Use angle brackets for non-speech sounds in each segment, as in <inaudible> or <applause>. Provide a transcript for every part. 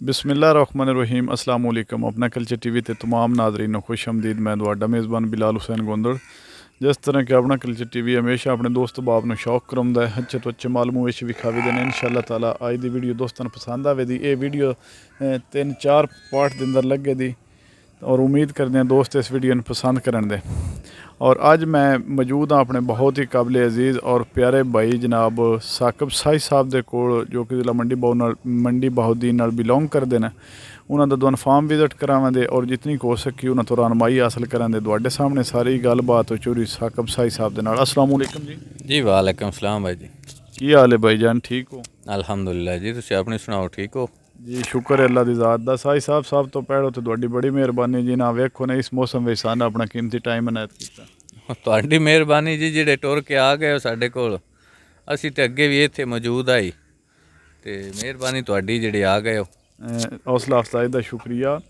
बिसमिल्ल रहीम अल्लाम अपना culture T V तमाम नाजरीन खुश हमदीद मैं थोड़ा मेज़बान बिलाल हुसैन गोंदड़। जिस तरह के अपना कल्चर टी वी हमेशा अपने दोस्त बाप में शौक करवाता है, अच्छे तो अच्छे मालूम विच विखावी देने इन शाला तला अज की वीडियो दोस्तों पसंद आवेगी ये वीडियो तीन चार पार्ट के अंदर लगे दी। ਔਰ ਉਮੀਦ ਕਰਦੇ ਹਾਂ ਦੋਸਤ ਇਸ ਵੀਡੀਓ ਨੂੰ ਪਸੰਦ ਕਰਨ ਦੇ। ਔਰ ਅੱਜ ਮੈਂ ਮੌਜੂਦ ਹਾਂ ਆਪਣੇ ਬਹੁਤ ਹੀ ਕਾਬਲੇ ਅਜ਼ੀਜ਼ ਔਰ ਪਿਆਰੇ ਭਾਈ ਜਨਾਬ ਸਾਕਬ ਸਾਈ ਸਾਹਿਬ ਦੇ ਕੋਲ ਜੋ ਕਿ ਜ਼ਿਲ੍ਹਾ ਮੰਡੀ ਬਾਉ ਨਾਲ ਮੰਡੀ ਬਾਉਦੀਨ ਨਾਲ ਬਿਲੋਂਗ ਕਰਦੇ ਨੇ। ਉਹਨਾਂ ਦਾ ਦੋਨ ਫਾਰਮ ਵਿਜ਼ਿਟ ਕਰਾਵਾਂਗੇ ਔਰ ਜਿੰਨੀ ਹੋ ਸਕੀ ਉਹਨਾਂ ਤੋਂ ਰਾਨਮਾਈ ਹਾਸਲ ਕਰਾਂਗੇ। ਤੁਹਾਡੇ ਸਾਹਮਣੇ ਸਾਰੀ ਗੱਲਬਾਤ ਹੋ ਚੋਰੀ ਸਾਕਬ ਸਾਈ ਸਾਹਿਬ ਦੇ ਨਾਲ। ਅਸਲਾਮ ਵਾਲੇਕਮ ਜੀ। ਜੀ ਵਾਲੇਕਮ ਸਲਾਮ ਭਾਈ ਜੀ। ਕੀ ਹਾਲ ਹੈ ਭਾਈ ਜਾਨ ਠੀਕ ਹੋ? ਅਲਹਮਦੁਲਿਲਾ ਜੀ ਤੁਸੀਂ ਆਪਣੀ ਸੁਣਾਓ ਠੀਕ ਹੋ? ਜੀ ਸ਼ੁਕਰ ਹੈ ਅੱਲਾ ਦੀ ਜ਼ਾਤ ਦਾ। ਸਾਈ ਸਾਹਿਬ ਸਭ ਤੋਂ ਪਹਿਲਾਂ ਤੇ ਤੁਹਾਡੀ ਬੜੀ ਮਿਹਰਬਾਨੀ ਜੀ। ਨਾ ਵੇਖੋ ਨੇ ਇਸ ਮੌਸਮ ਵਿੱਚ ਸਾਨੂੰ ਆਪਣਾ ਕੀਮਤੀ ਟਾਈਮ ਅਨਾਇਤ ਕੀਤਾ। ਤੁਹਾਡੀ ਮਿਹਰਬਾਨੀ ਜੀ ਜਿਹੜੇ ਟੁਰ ਕੇ ਆ ਗਏ ਸਾਡੇ ਕੋਲ। ਅਸੀਂ ਤੇ ਅੱਗੇ ਵੀ ਇੱਥੇ ਮੌਜੂਦ ਆਈ ਤੇ ਮਿਹਰਬਾਨੀ ਤੁਹਾਡੀ ਜਿਹੜੇ ਆ ਗਏ ਹੋ ਹੌਸਲਾ ਅਫਜ਼ਾਈ ਦਾ ਸ਼ੁਕਰੀਆ।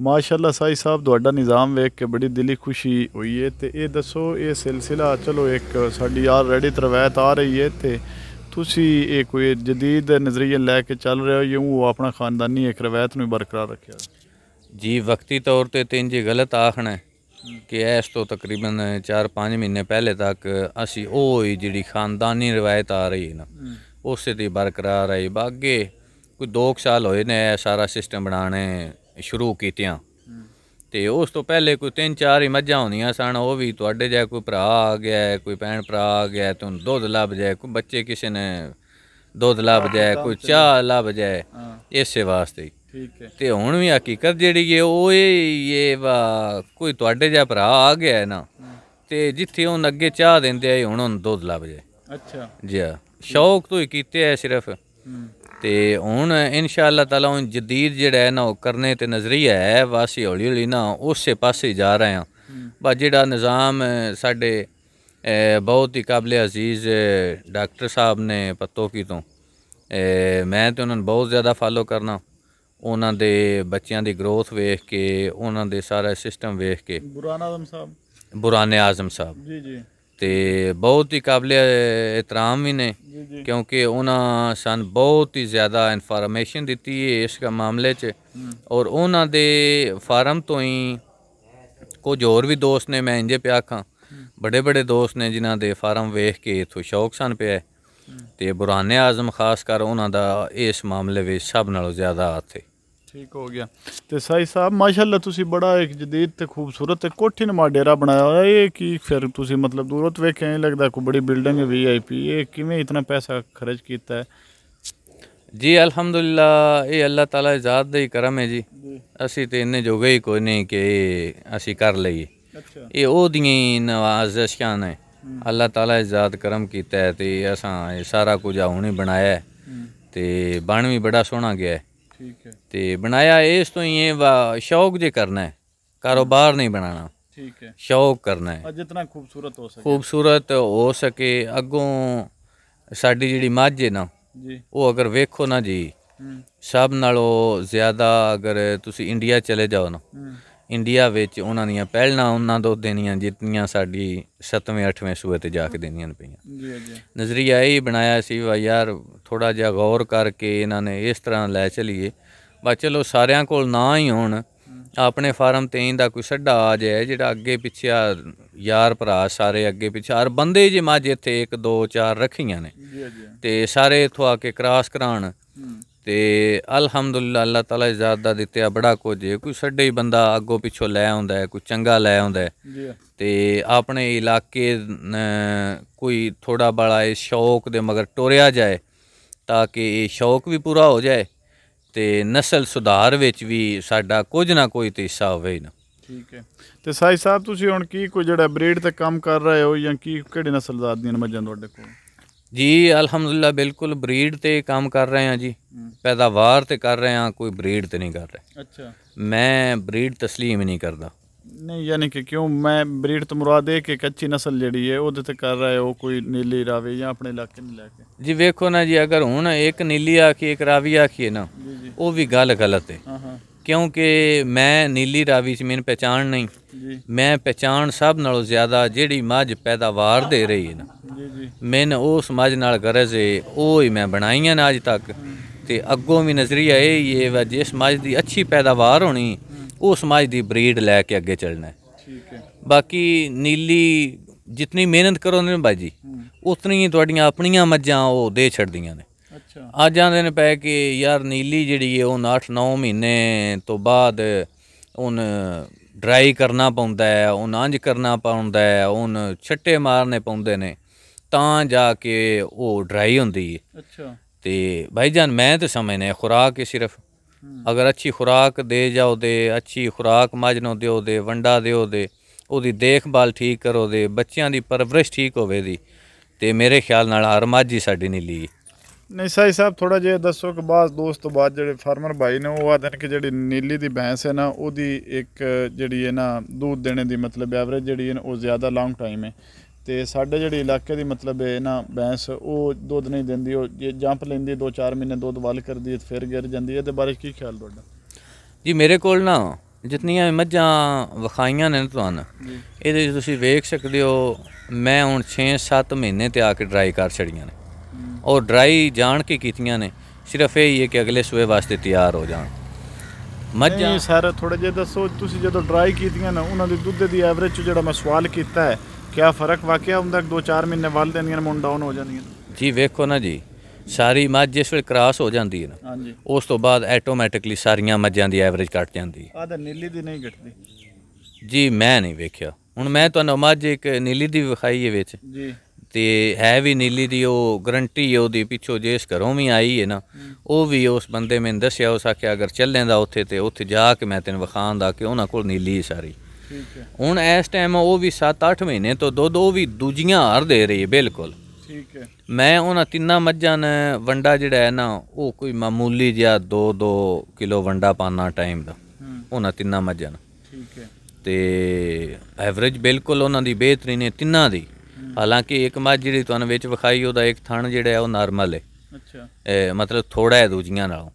ਮਾਸ਼ਾਅੱਲਾ ਸਾਈ ਸਾਹਿਬ ਤੁਹਾਡਾ ਨਿਜ਼ਾਮ ਵੇਖ ਕੇ ਬੜੀ ਦਿਲੀ ਖੁਸ਼ੀ ਹੋਈ ਹੈ ਤੇ ਇਹ ਦੱਸੋ ਇਹ ਸਿਲਸਿਲਾ ਚਲੋ ਇੱਕ ਸਾਡੀ ਯਾਰ ਰੈਡੀ ਤਰਵੈਤ ਆ ਰਹੀ ਹੈ ਤੇ ਤੁਸੀਂ ਇਹ ਕੋਈ ਜਦੀਦ ਨਜ਼ਰੀਆ ਲੈ ਕੇ ਚੱਲ ਰਹੇ ਹੋ ਜਾਂ ਉਹ ਆਪਣਾ ਖਾਨਦਾਨੀ ਇੱਕ ਰਵਾਇਤ ਨੂੰ ਹੀ ਬਰਕਰਾਰ ਰੱਖਿਆ? ਜੀ ਵਕਤੀ ਤੌਰ ਤੇ ਤਿੰਨ ਜੀ ਗਲਤ ਆਖਣਾ ਹੈ ਕਿ ਇਸ ਤੋਂ ਤਕਰੀਬਨ 4-5 ਮਹੀਨੇ ਪਹਿਲੇ ਤੱਕ ਅਸੀਂ ਉਹ ਹੀ ਜਿਹੜੀ ਖਾਨਦਾਨੀ ਰਵਾਇਤ ਆ ਰਹੀ ਹੈ ਨਾ ਉਸੇ ਦੀ ਬਰਕਰਾਰ ਹੈ ਬਾਗੇ ਕੋਈ 2 ਸਾਲ ਹੋਏ ਨੇ ਇਹ ਸਾਰਾ ਸਿਸਟਮ ਬਣਾਣੇ ਸ਼ੁਰੂ ਕੀਤਿਆਂ। ਤੇ ਉਸ ਤੋਂ ਪਹਿਲੇ ਕੋਈ ਤਿੰਨ ਚਾਰ ਹੀ ਮੱਝਾਂ ਹੁੰਦੀਆਂ ਸਨ ਉਹ ਵੀ ਤੁਹਾਡੇ ਜਿਹਾ ਕੋਈ ਭਰਾ ਆ ਗਿਆ ਕੋਈ ਭੈਣ ਭਰਾ ਆ ਗਿਆ ਹੈ, ਤੇ ਹੁਣ ਦੁੱਧ ਲੱਭ ਜਾਏ ਕੋਈ ਬੱਚੇ ਕਿਸੇ ਨੇ ਦੁੱਧ ਲੱਭ ਜਾਏ ਕੋਈ ਚਾਹ ਲੱਭ ਜਾਏ ਇਸੇ ਵਾਸਤੇ। ਠੀਕ ਹੈ। ਤੇ ਹੁਣ ਵੀ ਹਕੀਕਤ ਜਿਹੜੀ ਹੈ ਉਹ ਇਹ ਇਹ ਵਾ ਕੋਈ ਤੁਹਾਡੇ ਜਿਹਾ ਭਰਾ ਆ ਗਿਆ ਨਾ ਤੇ ਜਿੱਥੇ ਉਹ ਅੱਗੇ ਚਾਹ ਦਿੰਦੇ ਆ ਹੁਣ ਉਹਨੂੰ ਦੁੱਧ ਲੱਭ ਜਾਏ। ਅੱਛਾ। ਜੀ। ਸ਼ੌਕ ਤੋਂ ਹੀ ਕੀਤੇ ਆ ਸਿਰਫ। ਤੇ ਹੁਣ ਇਨਸ਼ਾਅੱਲਾ ਤਾਲਾ ਹੁਣ ਜਦੀਦ ਜਿਹੜਾ ਹੈ ਨਾ ਉਹ ਕਰਨੇ ਤੇ ਨਜ਼ਰੀਆ ਹੈ ਵਾਸੀ ਹੌਲੀ ਹੌਲੀ ਨਾ ਉਸੇ ਪਾਸੇ ਜਾ ਰਹੇ ਹਾਂ। ਬਸ ਜਿਹੜਾ ਨਿਜ਼ਾਮ ਸਾਡੇ ਬਹੁਤ ਹੀ ਕਾਬਲੇ ਅਜ਼ੀਜ਼ ਡਾਕਟਰ ਸਾਹਿਬ ਨੇ ਪੱਤੋ ਕੀ ਤੋਂ ਮੈਂ ਤੇ ਉਹਨਾਂ ਨੂੰ ਬਹੁਤ ਜ਼ਿਆਦਾ ਫਾਲੋ ਕਰਨਾ। ਉਹਨਾਂ ਦੇ ਬੱਚਿਆਂ ਦੀ ਗਰੋਥ ਵੇਖ ਕੇ ਉਹਨਾਂ ਦੇ ਸਾਰਾ ਸਿਸਟਮ ਵੇਖ ਕੇ। ਬੁਰਾਨ ਆਜ਼ਮ ਸਾਹਿਬ। ਬੁਰਾਨੇ ਆਜ਼ਮ ਸਾਹਿਬ। ਜੀ ਜੀ। ਤੇ ਬਹੁਤ ਹੀ ਕਾਬਲੇ ਇਤਰਾਮ ਵੀ ਨੇ ਕਿਉਂਕਿ ਉਹਨਾਂ ਸਾਨੂੰ ਬਹੁਤ ਹੀ ਜ਼ਿਆਦਾ ਇਨਫੋਰਮੇਸ਼ਨ ਦਿੱਤੀ ਹੈ ਇਸ ਦਾ ਮਾਮਲੇ 'ਚ। ਔਰ ਉਹਨਾਂ ਦੇ ਫਾਰਮ ਤੋਂ ਹੀ ਕੁਝ ਹੋਰ ਵੀ ਦੋਸਤ ਨੇ ਮੈਂ ਇੰਜੇ ਪਿਆ ਆਖਾਂ ਬੜੇ ਬੜੇ ਦੋਸਤ ਨੇ ਜਿਨ੍ਹਾਂ ਦੇ ਫਾਰਮ ਵੇਖ ਕੇ ਇਥੋਂ ਸ਼ੌਕ ਸਨ ਪਿਆ। ਤੇ ਬੁਰਾਨੇ ਆਜ਼ਮ ਖਾਸ ਕਰ ਉਹਨਾਂ ਦਾ ਇਸ ਮਾਮਲੇ ਵਿੱਚ ਸਭ ਨਾਲੋਂ ਜ਼ਿਆਦਾ ਹੱਥ ਹੈ ਠੀਕ ਹੋ ਗਿਆ। ਤੇ ਸਾਈ ਸਾਹਿਬ ਮਾਸ਼ਾਅੱਲਾ ਤੁਸੀਂ ਬੜਾ ਇੱਕ ਜਦੀਦ ਤੇ ਖੂਬਸੂਰਤ ਤੇ ਕੋਠੀ ਨਮਾ ਡੇਰਾ ਬਣਾਇਆ ਹੋਇਆ। ਇਹ ਕੀ ਫਿਰ ਤੁਸੀਂ ਮਤਲਬ ਦੂਰੋਂ ਤੋਂ ਵੇਖਿਆ ਲੱਗਦਾ ਕੋਈ ਬੜੀ ਬਿਲਡਿੰਗ ਹੈ ਵੀਆਈਪੀ ਇਹ ਕਿਵੇਂ ਇਤਨਾ ਪੈਸਾ ਖਰਚ ਕੀਤਾ ਹੈ? ਜੀ ਅਲਹਮਦੁਲਿਲਾ ਇਹ ਅੱਲਾਹ ਤਾਲਾ ਦੀ ਜ਼ਾਤ ਦਾ ਹੀ ਕਰਮ ਹੈ ਜੀ। ਅਸੀਂ ਤੇ ਇੰਨੇ ਜੋਗੇ ਹੀ ਕੋਈ ਨਹੀਂ ਕਿ ਅਸੀਂ ਕਰ ਲਈਏ। ਇਹ ਉਹਦੀਆਂ ਹੀ ਨਵਾਜ਼ਿਸ਼ਾਂ ਨੇ। ਅੱਲਾਹ ਤਾਲਾ ਦੀ ਜ਼ਾਤ ਕਰਮ ਕੀਤਾ ਤੇ ਅਸਾਂ ਇਹ ਸਾਰਾ ਕੁਝ ਹੁਣ ਹੀ। ਬਣਾਇਆ ਤੇ ਬਣ ਵੀ ਬੜਾ ਸੋਹਣਾ ਗਿਆ ਹੈ। ਠੀਕ ਹੈ। ਤੇ ਬਣਾਇਆ ਇਸ ਤੋਂ ਹੀ ਇਹ ਵਾ- ਸ਼ੌਕ ਜੇ ਕਰਨਾ ਹੈ ਕਾਰੋਬਾਰ ਨਹੀਂ ਬਣਾਉਣਾ। ਠੀਕ ਹੈ। ਸ਼ੌਕ ਕਰਨਾ ਹੈ। ਜਿਤਨਾ ਖੂਬਸੂਰਤ ਹੋ ਸਕੇ। ਖੂਬਸੂਰਤ ਹੋ ਸਕੇ ਅੱਗੋਂ ਸਾਡੀ ਜਿਹੜੀ ਮੱਝ ਹੈ ਨਾ ਜੀ। ਉਹ ਅਗਰ ਵੇਖੋ ਨਾ ਜੀ ਹੂੰ। ਸਭ ਨਾਲੋਂ ਜ਼ਿਆਦਾ ਅਗਰ ਤੁਸੀਂ ਇੰਡੀਆ ਚਲੇ ਜਾਓ ਨਾ ਹੂੰ। ਇੰਡੀਆ ਵਿੱਚ ਉਹਨਾਂ ਦੀਆਂ ਪਹਿਲਾਂ ਉਹਨਾਂ ਦੁੱਧ ਦੇਣੀਆਂ ਜਿੰਨੀਆਂ ਸਾਡੀ 7ਵੇਂ 8ਵੇਂ ਸੂਏ ਤੇ ਜਾ ਕੇ ਦੇਣੀਆਂ ਪਈਆਂ। ਜੀ ਜੀ। ਨਜ਼ਰੀਆ ਇਹ ਬਣਾਇਆ ਸੀ ਵਾ ਯਾਰ ਥੋੜਾ ਜਿਹਾ ਗੌਰ ਕਰਕੇ ਇਹਨਾਂ ਨੇ ਇਸ ਤਰ੍ਹਾਂ ਲੈ ਚਲੀਏ। ਬਾ ਚਲੋ ਸਾਰਿਆਂ ਕੋਲ ਨਾ ਹੀ ਹੋਣ ਆਪਣੇ ਫਾਰਮ ਤੇ ਇਹਦਾ ਕੋਈ ਸੱਡਾ ਆ ਜਾਏ ਜਿਹੜਾ ਅੱਗੇ ਪਿੱਛੇ ਯਾਰ ਭਰਾ ਸਾਰੇ ਅੱਗੇ ਪਿੱਛੇ ਹਰ ਬੰਦੇ ਜੇ ਮੱਝ ਇੱਥੇ 1 2 4 ਰੱਖੀਆਂ ਨੇ। ਤੇ ਸਾਰੇ ਇਥੋਂ ਆ ਕੇ ਕ੍ਰਾਸ ਕਰਾਉਣ। ਹੂੰ। ਤੇ ਅਲਹਮਦੁਲਿਲਾ ਅੱਲਾਹ ਤਾਲਾ ਇਜ਼ਾਤ ਦਾ ਦਿੱਤਿਆ ਬੜਾ ਕੁਝ ਹੈ ਕੋਈ ਛੱਡੇ ਹੀ ਬੰਦਾ ਅੱਗੋਂ ਪਿੱਛੋਂ ਲੈ ਆਉਂਦਾ ਹੈ ਕੋਈ ਚੰਗਾ ਲੈ ਆਉਂਦਾ ਹੈ। ਜੀ ਤੇ ਆਪਣੇ ਇਲਾਕੇ ਕੋਈ ਥੋੜਾ ਬੜਾ ਇਸ ਸ਼ੌਕ ਦੇ ਮਗਰ ਟੋਰਿਆ ਜਾਏ ਤਾਂ ਕਿ ਇਹ ਸ਼ੌਕ ਵੀ ਪੂਰਾ ਹੋ ਜਾਏ ਤੇ ਨਸਲ ਸੁਧਾਰ ਵਿੱਚ ਵੀ ਸਾਡਾ ਕੁਝ ਨਾ ਕੋਈ ਤੇ ਹਿੱਸਾ ਹੋਵੇ ਨਾ। ਠੀਕ ਹੈ। ਤੇ ਸਾਈ ਸਾਹਿਬ ਤੁਸੀਂ ਹੁਣ ਕੀ ਕੋਈ ਜਿਹੜਾ ਬਰੀਡ ਤੇ ਕੰਮ ਕਰ ਰਹੇ ਹੋ ਜਾਂ ਕੀ ਕਿਹੜੀ ਨਸਲ ਜ਼ਾਤ ਦੀਆਂ ਮੱਝਾਂ ਤੁਹਾਡੇ ਕੋਲ? ਜੀ ਅਲਹਮਦੁਲਿਲਾ ਬਿਲਕੁਲ ਬਰੀਡ ਤੇ ਕੰਮ ਕਰ ਰਹੇ ਹਾਂ ਜੀ। ਪੈਦਾਵਾਰ ਤੇ ਕਰ ਰਹੇ ਹਾਂ ਕੋਈ ਬਰੀਡ ਤੇ ਨਹੀਂ ਕਰ ਰਹੇ। ਅੱਛਾ। ਮੈਂ ਬਰੀਡ ਤਸਲੀਮ ਨਹੀਂ ਕਰਦਾ। ਨਹੀਂ ਯਾਨੀ ਕਿ ਕਿਉਂ? ਮੈਂ ਬਰੀਡ ਤੋਂ ਮੁਰਾਦ ਇਹ ਕਿ ਕੱਚੀ ਨਸਲ ਜਿਹੜੀ ਹੈ ਉਹਦੇ ਤੇ ਕਰ ਰਹੇ ਹੋ ਕੋਈ ਨੀਲੀ ਰਾਵੇ ਜਾਂ ਆਪਣੇ ਇਲਾਕੇ ਨੂੰ ਲੈ ਕੇ। ਜੀ ਵੇਖੋ ਨਾ ਜੀ ਅਗਰ ਹੁਣ ਇੱਕ ਨੀਲੀ ਆਖੀ ਇੱਕ ਰਾਵੀ ਆਖੀਏ ਨਾ ਉਹ ਵੀ ਗੱਲ ਗਲਤ ਹੈ। ਕਿਉਂਕਿ ਮੈਂ ਨੀਲੀ ਰਾਵੀ ਚ ਮੈਨੂੰ ਪਹਿਚਾਣ ਨਹੀਂ। ਮੈਂ ਪਹਿਚਾਣ ਸਭ ਨਾਲੋਂ ਜ਼ਿਆਦਾ ਜਿਹੜੀ ਮੱਝ ਪੈਦਾਵਾਰ ਦੇ ਰਹੀ ਹੈ ਨਾ। ਜੀ ਜੀ। ਮੈਨੂੰ ਉਸ ਮੱਝ ਨਾਲ ਗਰਜ਼ ਹੈ ਉਹ ਹੀ ਮੈਂ ਬਣਾਈਆਂ ਨੇ ਅੱਜ ਤੱਕ। ਤੇ ਅੱਗੋਂ ਵੀ ਨਜ਼ਰੀਆ ਇਹ ਹੀ ਹੈ ਵਾ ਜਿਸ ਮੱਝ ਦੀ ਅੱਛੀ ਪੈਦਾਵਾਰ ਹੋਣੀ ਉਸ ਮੱਝ ਦੀ ਬਰੀਡ ਲੈ ਕੇ ਅੱਗੇ ਚੱਲਣਾ ਹੈ। ਠੀਕ ਹੈ। ਬਾਕੀ ਨੀਲੀ ਜਿਤਨੀ ਮਿਹਨਤ ਕਰੋਗੇ ਨਾ ਬਾਜੀ ਉਤਨੀ ਹੀ ਤੁਹਾਡੀਆਂ ਆਪਣੀਆਂ ਮੱਝਾਂ ਉਹ ਦੇ ਛੱਡਦੀਆਂ ਨੇ। ਅੱਛਾ। ਅੱਜ ਆਂਦੇ ਨੇ ਪਏ ਕਿ ਯਾਰ ਨੀਲੀ ਜਿਹੜੀ ਹੈ ਉਹ 8-9 ਮਹੀਨੇ ਤੋਂ ਬਾਅਦ ਉਹਨ ਡਰਾਈ ਕਰਨਾ ਪੈਂਦਾ ਹੈ ਉਹ ਨਾਂਜ ਕਰਨਾ ਪੈਂਦਾ ਹੈ ਉਹਨ ਛੱਟੇ ਮਾਰਨੇ ਪੈਂਦੇ ਨੇ ਤਾਂ ਜਾ ਕੇ ਉਹ ਡਰਾਈ ਹੁੰਦੀ ਹੈ। ਅੱਛਾ। ਤੇ ਭਾਈਜਾਨ ਮੈਂ ਤਾਂ ਸਮਝਨੇ ਖੁਰਾਕ ਹੀ ਸਿਰਫ ਅਗਰ ਅੱਛੀ ਖੁਰਾਕ ਦੇ ਜਾਓ ਦੇ ਅੱਛੀ ਖੁਰਾਕ ਮੱਝ ਨੂੰ ਦਿਓ ਦੇ ਵੰਡਾ ਦਿਓ ਦੇ ਉਹਦੀ ਦੇਖਭਾਲ ਠੀਕ ਕਰੋ ਦੇ ਬੱਚਿਆਂ ਦੀ ਪਰਵਰਿਸ਼ ਠੀਕ ਹੋਵੇ ਦੀ ਤੇ ਮੇਰੇ ਖਿਆਲ ਨਾਲ ਹਰ ਮੱਝ ਸਾਡੀ ਨੀਲੀ ਨਹੀਂ ਸਾਈ ਸਾਹਿਬ ਥੋੜਾ ਜਿਹਾ ਦੱਸੋ ਕਿ ਬਾਅਦ ਦੋਸਤ ਤੋਂ ਬਾਅਦ ਜਿਹੜੇ ਫਾਰਮਰ ਭਾਈ ਨੇ ਉਹ ਆਦਨ ਕਿ ਜਿਹੜੀ ਨੀਲੀ ਦੀ ਭੈਂਸ ਹੈ ਨਾ ਉਹਦੀ ਇੱਕ ਜਿਹੜੀ ਹੈ ਨਾ ਦੁੱਧ ਦੇਣੇ ਦੀ ਮਤਲਬ ਐਵਰੇਜ ਜਿਹੜੀ ਹੈ ਉਹ ਜ਼ਿਆਦਾ ਲੌਂਗ ਟਾਈਮ ਹੈ। ਤੇ ਸਾਡੇ ਜਿਹੜੇ ਇਲਾਕੇ ਦੀ ਮਤਲਬ ਹੈ ਨਾ ਭੈਂਸ ਉਹ ਦੁੱਧ ਨਹੀਂ ਦਿੰਦੀ ਉਹ ਜੇ ਜੰਪ ਲੈਂਦੀ 2-4 ਮਹੀਨੇ ਦੁੱਧ ਵੱਲ ਕਰਦੀ ਹੈ ਤੇ ਫਿਰ ਗਿਰ ਜਾਂਦੀ ਹੈ। ਤੇ ਬਾਰੇ ਕੀ ਖਿਆਲ ਤੁਹਾਡਾ? ਜੀ ਮੇਰੇ ਕੋਲ ਨਾ ਜਿਤਨੀਆਂ ਮੱਝਾਂ ਵਿਖਾਈਆਂ ਨੇ ਤੁਹਾਨੂੰ ਇਹਦੇ ਤੁਸੀਂ ਵੇਖ ਸਕਦੇ ਹੋ ਮੈਂ ਹੁਣ 6-7 ਮਹੀਨੇ ਤੇ ਆ ਕੇ ਡਰਾਈ ਕਰ ਛੜੀਆਂ ਨੇ। ਔਰ ਡਰਾਈ ਜਾਣ ਕੇ ਕੀਤੀਆਂ ਨੇ ਸਿਰਫ ਇਹ ਹੀ ਹੈ ਕਿ ਅਗਲੇ ਸੂਏ ਵਾਸਤੇ ਤਿਆਰ ਹੋ ਜਾਣ। ਮੱਝਾਂ ਸਰ ਥੋੜਾ ਜਿਹਾ ਦੱਸੋ ਤੁਸੀਂ ਜਦੋਂ ਡਰਾਈ ਕੀਤੀਆਂ ਨਾ ਉਹਨਾਂ ਦੀ ਦੁੱਧ ਦੀ ਐਵਰੇਜ ਚ ਜਿਹੜਾ ਮੈਂ ਸਵਾਲ ਕੀਤਾ ਹੈ ਕਿਆ ਫ਼ਰਕ ਵਾਕਿਆ ਹੁੰਦਾ ਕਿ 2-4 ਮਹੀਨੇ ਵੱਲ ਦੇਣੀਆਂ ਮੁੰਡ ਡਾਊਨ ਹੋ ਜਾਂਦੀਆਂ? ਜੀ ਵੇਖੋ ਨਾ ਜੀ ਸਾਰੀ ਮੱਝ ਜਿਸ ਵੇਲੇ ਕ੍ਰਾਸ ਹੋ ਜਾਂਦੀ ਹੈ ਨਾ। ਹਾਂਜੀ। ਉਸ ਤੋਂ ਬਾਅਦ ਆਟੋਮੈਟਿਕਲੀ ਸਾਰੀਆਂ ਮੱਝਾਂ ਦੀ ਐਵਰੇਜ ਘਟ ਜਾਂਦੀ ਹੈ। ਆਹ ਤਾਂ ਨੀਲੀ ਦੀ ਨਹੀਂ ਘਟਦੀ। ਜੀ ਮੈਂ ਨਹੀਂ ਵੇਖਿਆ। ਹੁਣ ਮੈਂ ਤੁਹਾਨੂੰ ਮੱਝ ਇੱਕ ਨੀਲੀ ਦੀ ਵਿਖਾਈ ਹੈ ਵਿੱਚ। ਜੀ। ਤੇ ਹੈ ਵੀ ਨੀਲੀ ਦੀ ਉਹ ਗਰੰਟੀ ਹੈ ਉਹਦੀ ਪਿੱਛੋਂ ਜਿਸ ਘਰੋਂ ਵੀ ਆਈ ਹੈ ਨਾ ਉਹ ਵੀ ਉਸ ਬੰਦੇ ਮੈਨੂੰ ਦੱਸਿਆ ਉਸ ਆਖਿਆ ਅਗਰ ਚੱਲੇਂਦਾ ਉੱਥੇ ਤੇ ਉੱਥੇ ਜਾ ਕੇ ਮੈਂ ਤੈਨੂੰ ਵਿਖਾਉਂਦਾ ਕਿ ਉਹਨਾਂ ਕੋਲ ਨੀਲੀ ਸਾਰੀ। ਹੁਣ ਇਸ ਟਾਈਮ ਉਹ ਵੀ 7-8 ਮਹੀਨੇ ਤੋਂ ਦੁੱਧ ਉਹ ਵੀ ਦੂਜੀਆਂ ਹਾਰ ਦੇ ਰਹੀ ਹੈ ਬਿਲਕੁਲ। ਠੀਕ ਹੈ। ਮੈਂ ਉਹਨਾਂ ਤਿੰਨਾਂ ਮੱਝਾਂ ਨੇ ਵੰਡਾ ਜਿਹੜਾ ਹੈ ਨਾ ਉਹ ਕੋਈ ਮਾਮੂਲੀ ਜਿਹਾ 2-2 ਕਿਲੋ ਵੰਡਾ ਪਾਣਾ ਟਾਈਮ ਦਾ ਉਹਨਾਂ ਤਿੰਨਾਂ ਮੱਝਾਂ ਠੀਕ ਹੈ। ਤੇ ਐਵਰੇਜ ਬਿਲਕੁਲ ਉਹਨਾਂ ਦੀ ਬਿਹਤਰੀਨ ਹੈ ਤਿੰਨਾਂ ਦੀ। ਹਾਲਾਂਕਿ ਇੱਕ ਮੱਝ ਜਿਹੜੀ ਤੁਹਾਨੂੰ ਵਿੱਚ ਵਿਖਾਈ ਉਹਦਾ ਇੱਕ ਥਣ ਜਿਹੜਾ ਹੈ ਉਹ ਨਾਰਮਲ ਹੈ। ਅੱਛਾ। ਇਹ ਮਤਲਬ ਥੋੜਾ ਹੈ ਦੂਜੀਆਂ ਨਾਲੋਂ।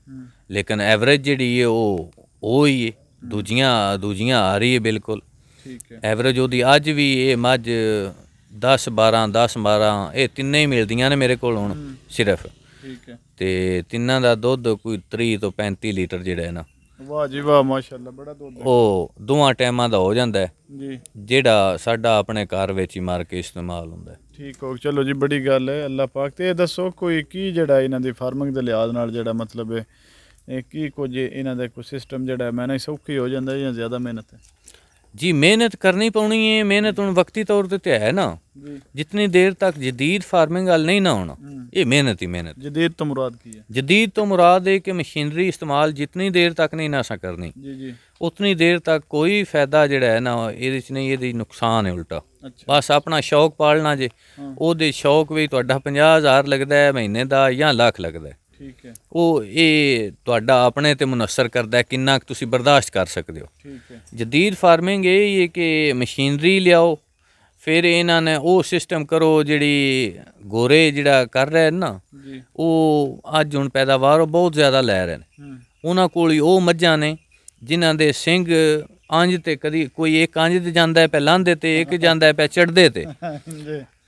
ਲੇਕਿਨ ਐਵਰੇਜ ਜਿਹੜੀ ਹੈ ਉਹ ਉਹ ਹੀ ਹੈ। ਦੂਜੀਆਂ ਦੂਜੀਆਂ ਆ ਰਹੀ ਹੈ ਬਿਲਕੁਲ। ਠੀਕ ਹੈ। ਐਵਰੇਜ ਉਹਦੀ ਅੱਜ ਵੀ ਇਹ ਮੱਝ 10 12 10 12 ਇਹ ਤਿੰਨੇ ਹੀ ਮਿਲਦੀਆਂ ਨੇ ਮੇਰੇ ਕੋਲ ਹੁਣ ਸਿਰਫ। ਠੀਕ ਹੈ। ਤੇ ਤਿੰਨਾਂ ਦਾ ਦੁੱਧ ਕੋਈ 30 ਤੋਂ 35 ਲੀਟਰ ਜਿਹੜਾ ਹੈ ਨਾ ਵਾਹ ਜੀ ਵਾਹ ਮਾਸ਼ਾਅੱਲਾ ਬੜਾ ਦੁੱਧ ਉਹ ਦੋਵਾਂ ਟਾਈਮਾਂ ਦਾ ਹੋ ਜਾਂਦਾ ਹੈ। ਜੀ। ਜਿਹੜਾ ਸਾਡਾ ਆਪਣੇ ਘਰ ਵਿੱਚ ਹੀ ਮਾਰ ਕੇ ਇਸਤੇਮਾਲ ਹੁੰਦਾ ਠੀਕ ਹੋ ਚਲੋ ਜੀ ਬੜੀ ਗੱਲ ਹੈ ਅੱਲਾਹ ਪਾਕ। ਤੇ ਇਹ ਦੱਸੋ ਕੋਈ ਕੀ ਜਿਹੜਾ ਇਹਨਾਂ ਦੀ ਫਾਰਮਿੰਗ ਦੇ ਲਿਹਾਜ਼ ਨਾਲ ਜਿਹੜਾ ਮਤਲਬ ਹੈ ਇਹ ਕੀ ਕੁਝ ਇਹਨਾਂ ਦਾ ਕੋਈ ਸਿਸਟਮ ਜਿਹੜਾ ਹੈ ਮੈਨੇ ਸੌਖੀ ਹੋ ਜਾਂਦਾ ਜਾਂ ਜ਼ਿਆਦਾ ਮਿਹਨਤ ਹੈ? ਜੀ ਮਿਹਨਤ ਕਰਨੀ ਪਾਉਣੀ ਹੈ ਮਿਹਨਤ ਹੁਣ ਵਕਤੀ ਤੌਰ ਤੇ ਤੇ ਹੈ ਨਾ। ਜੀ। ਜਿਤਨੀ ਦੇਰ ਤੱਕ ਜਦੀਦ ਫਾਰਮਿੰਗ ਵਾਲ ਨਹੀਂ ਨਾ ਹੋਣਾ ਇਹ ਮਿਹਨਤ ਹੀ ਮਿਹਨਤ। ਜਦੀਦ ਤੋਂ ਮੁਰਾਦ ਕੀ ਹੈ? ਜਦੀਦ ਤੋਂ ਮੁਰਾਦ ਹੈ ਕਿ ਮਸ਼ੀਨਰੀ ਇਸਤੇਮਾਲ ਜਿਤਨੀ ਦੇਰ ਤੱਕ ਨਹੀਂ ਨਾ ਸਾ ਕਰਨੀ ਜੀ ਜੀ। ਉਤਨੀ ਦੇਰ ਤੱਕ ਕੋਈ ਫਾਇਦਾ ਜਿਹੜਾ ਹੈ ਨਾ ਇਹਦੇ ਚ ਨਹੀਂ ਇਹਦੀ ਨੁਕਸਾਨ ਹੈ ਉਲਟਾ। ਬਸ ਆਪਣਾ ਸ਼ੌਕ ਪਾਲਣਾ ਜੇ। ਉਹਦੇ ਸ਼ੌਕ ਵੀ ਤੁਹਾਡਾ 50000 ਲੱਗਦਾ ਹੈ ਮਹੀਨੇ ਦਾ ਜਾਂ ਲੱਖ ਲੱਗਦਾ ਹੈ। ਠੀਕ ਹੈ। ਉਹ ਇਹ ਤੁਹਾਡਾ ਆਪਣੇ ਤੇ ਮੁਨਸਰ ਕਰਦਾ ਹੈ ਕਿੰਨਾ ਤੁਸੀਂ ਬਰਦਾਸ਼ਤ ਕਰ ਸਕਦੇ ਹੋ। ਠੀਕ ਹੈ। ਜਦੀਦ ਫਾਰਮਿੰਗ ਇਹ ਹੀ ਕਿ ਮਸ਼ੀਨਰੀ ਲਿਆਓ ਫਿਰ ਇਹਨਾਂ ਨੇ ਉਹ ਸਿਸਟਮ ਕਰੋ ਜਿਹੜੀ ਗੋਰੇ ਜਿਹੜਾ ਕਰ ਰਹੇ ਨੇ ਨਾ ਜੀ। ਉਹ ਅੱਜ ਹੁਣ ਪੈਦਾਵਾਰ ਉਹ ਬਹੁਤ ਜ਼ਿਆਦਾ ਲੈ ਰਹੇ ਨੇ। ਹੂੰ। ਉਹਨਾਂ ਕੋਲ ਹੀ ਉਹ ਮੱਝਾਂ ਨੇ ਜਿਨ੍ਹਾਂ ਦੇ ਸਿੰਘ ਅੰਜ ਤੇ ਕਦੀ ਕੋਈ ਇੱਕ ਅੰਜ ਤੇ ਜਾਂਦਾ ਹੈ ਪਹਿਲਾਂ ਦੇ ਤੇ ਇੱਕ <laughs> ਜਾਂਦਾ ਹੈ ਪੈ ਚੜਦੇ ਤੇ।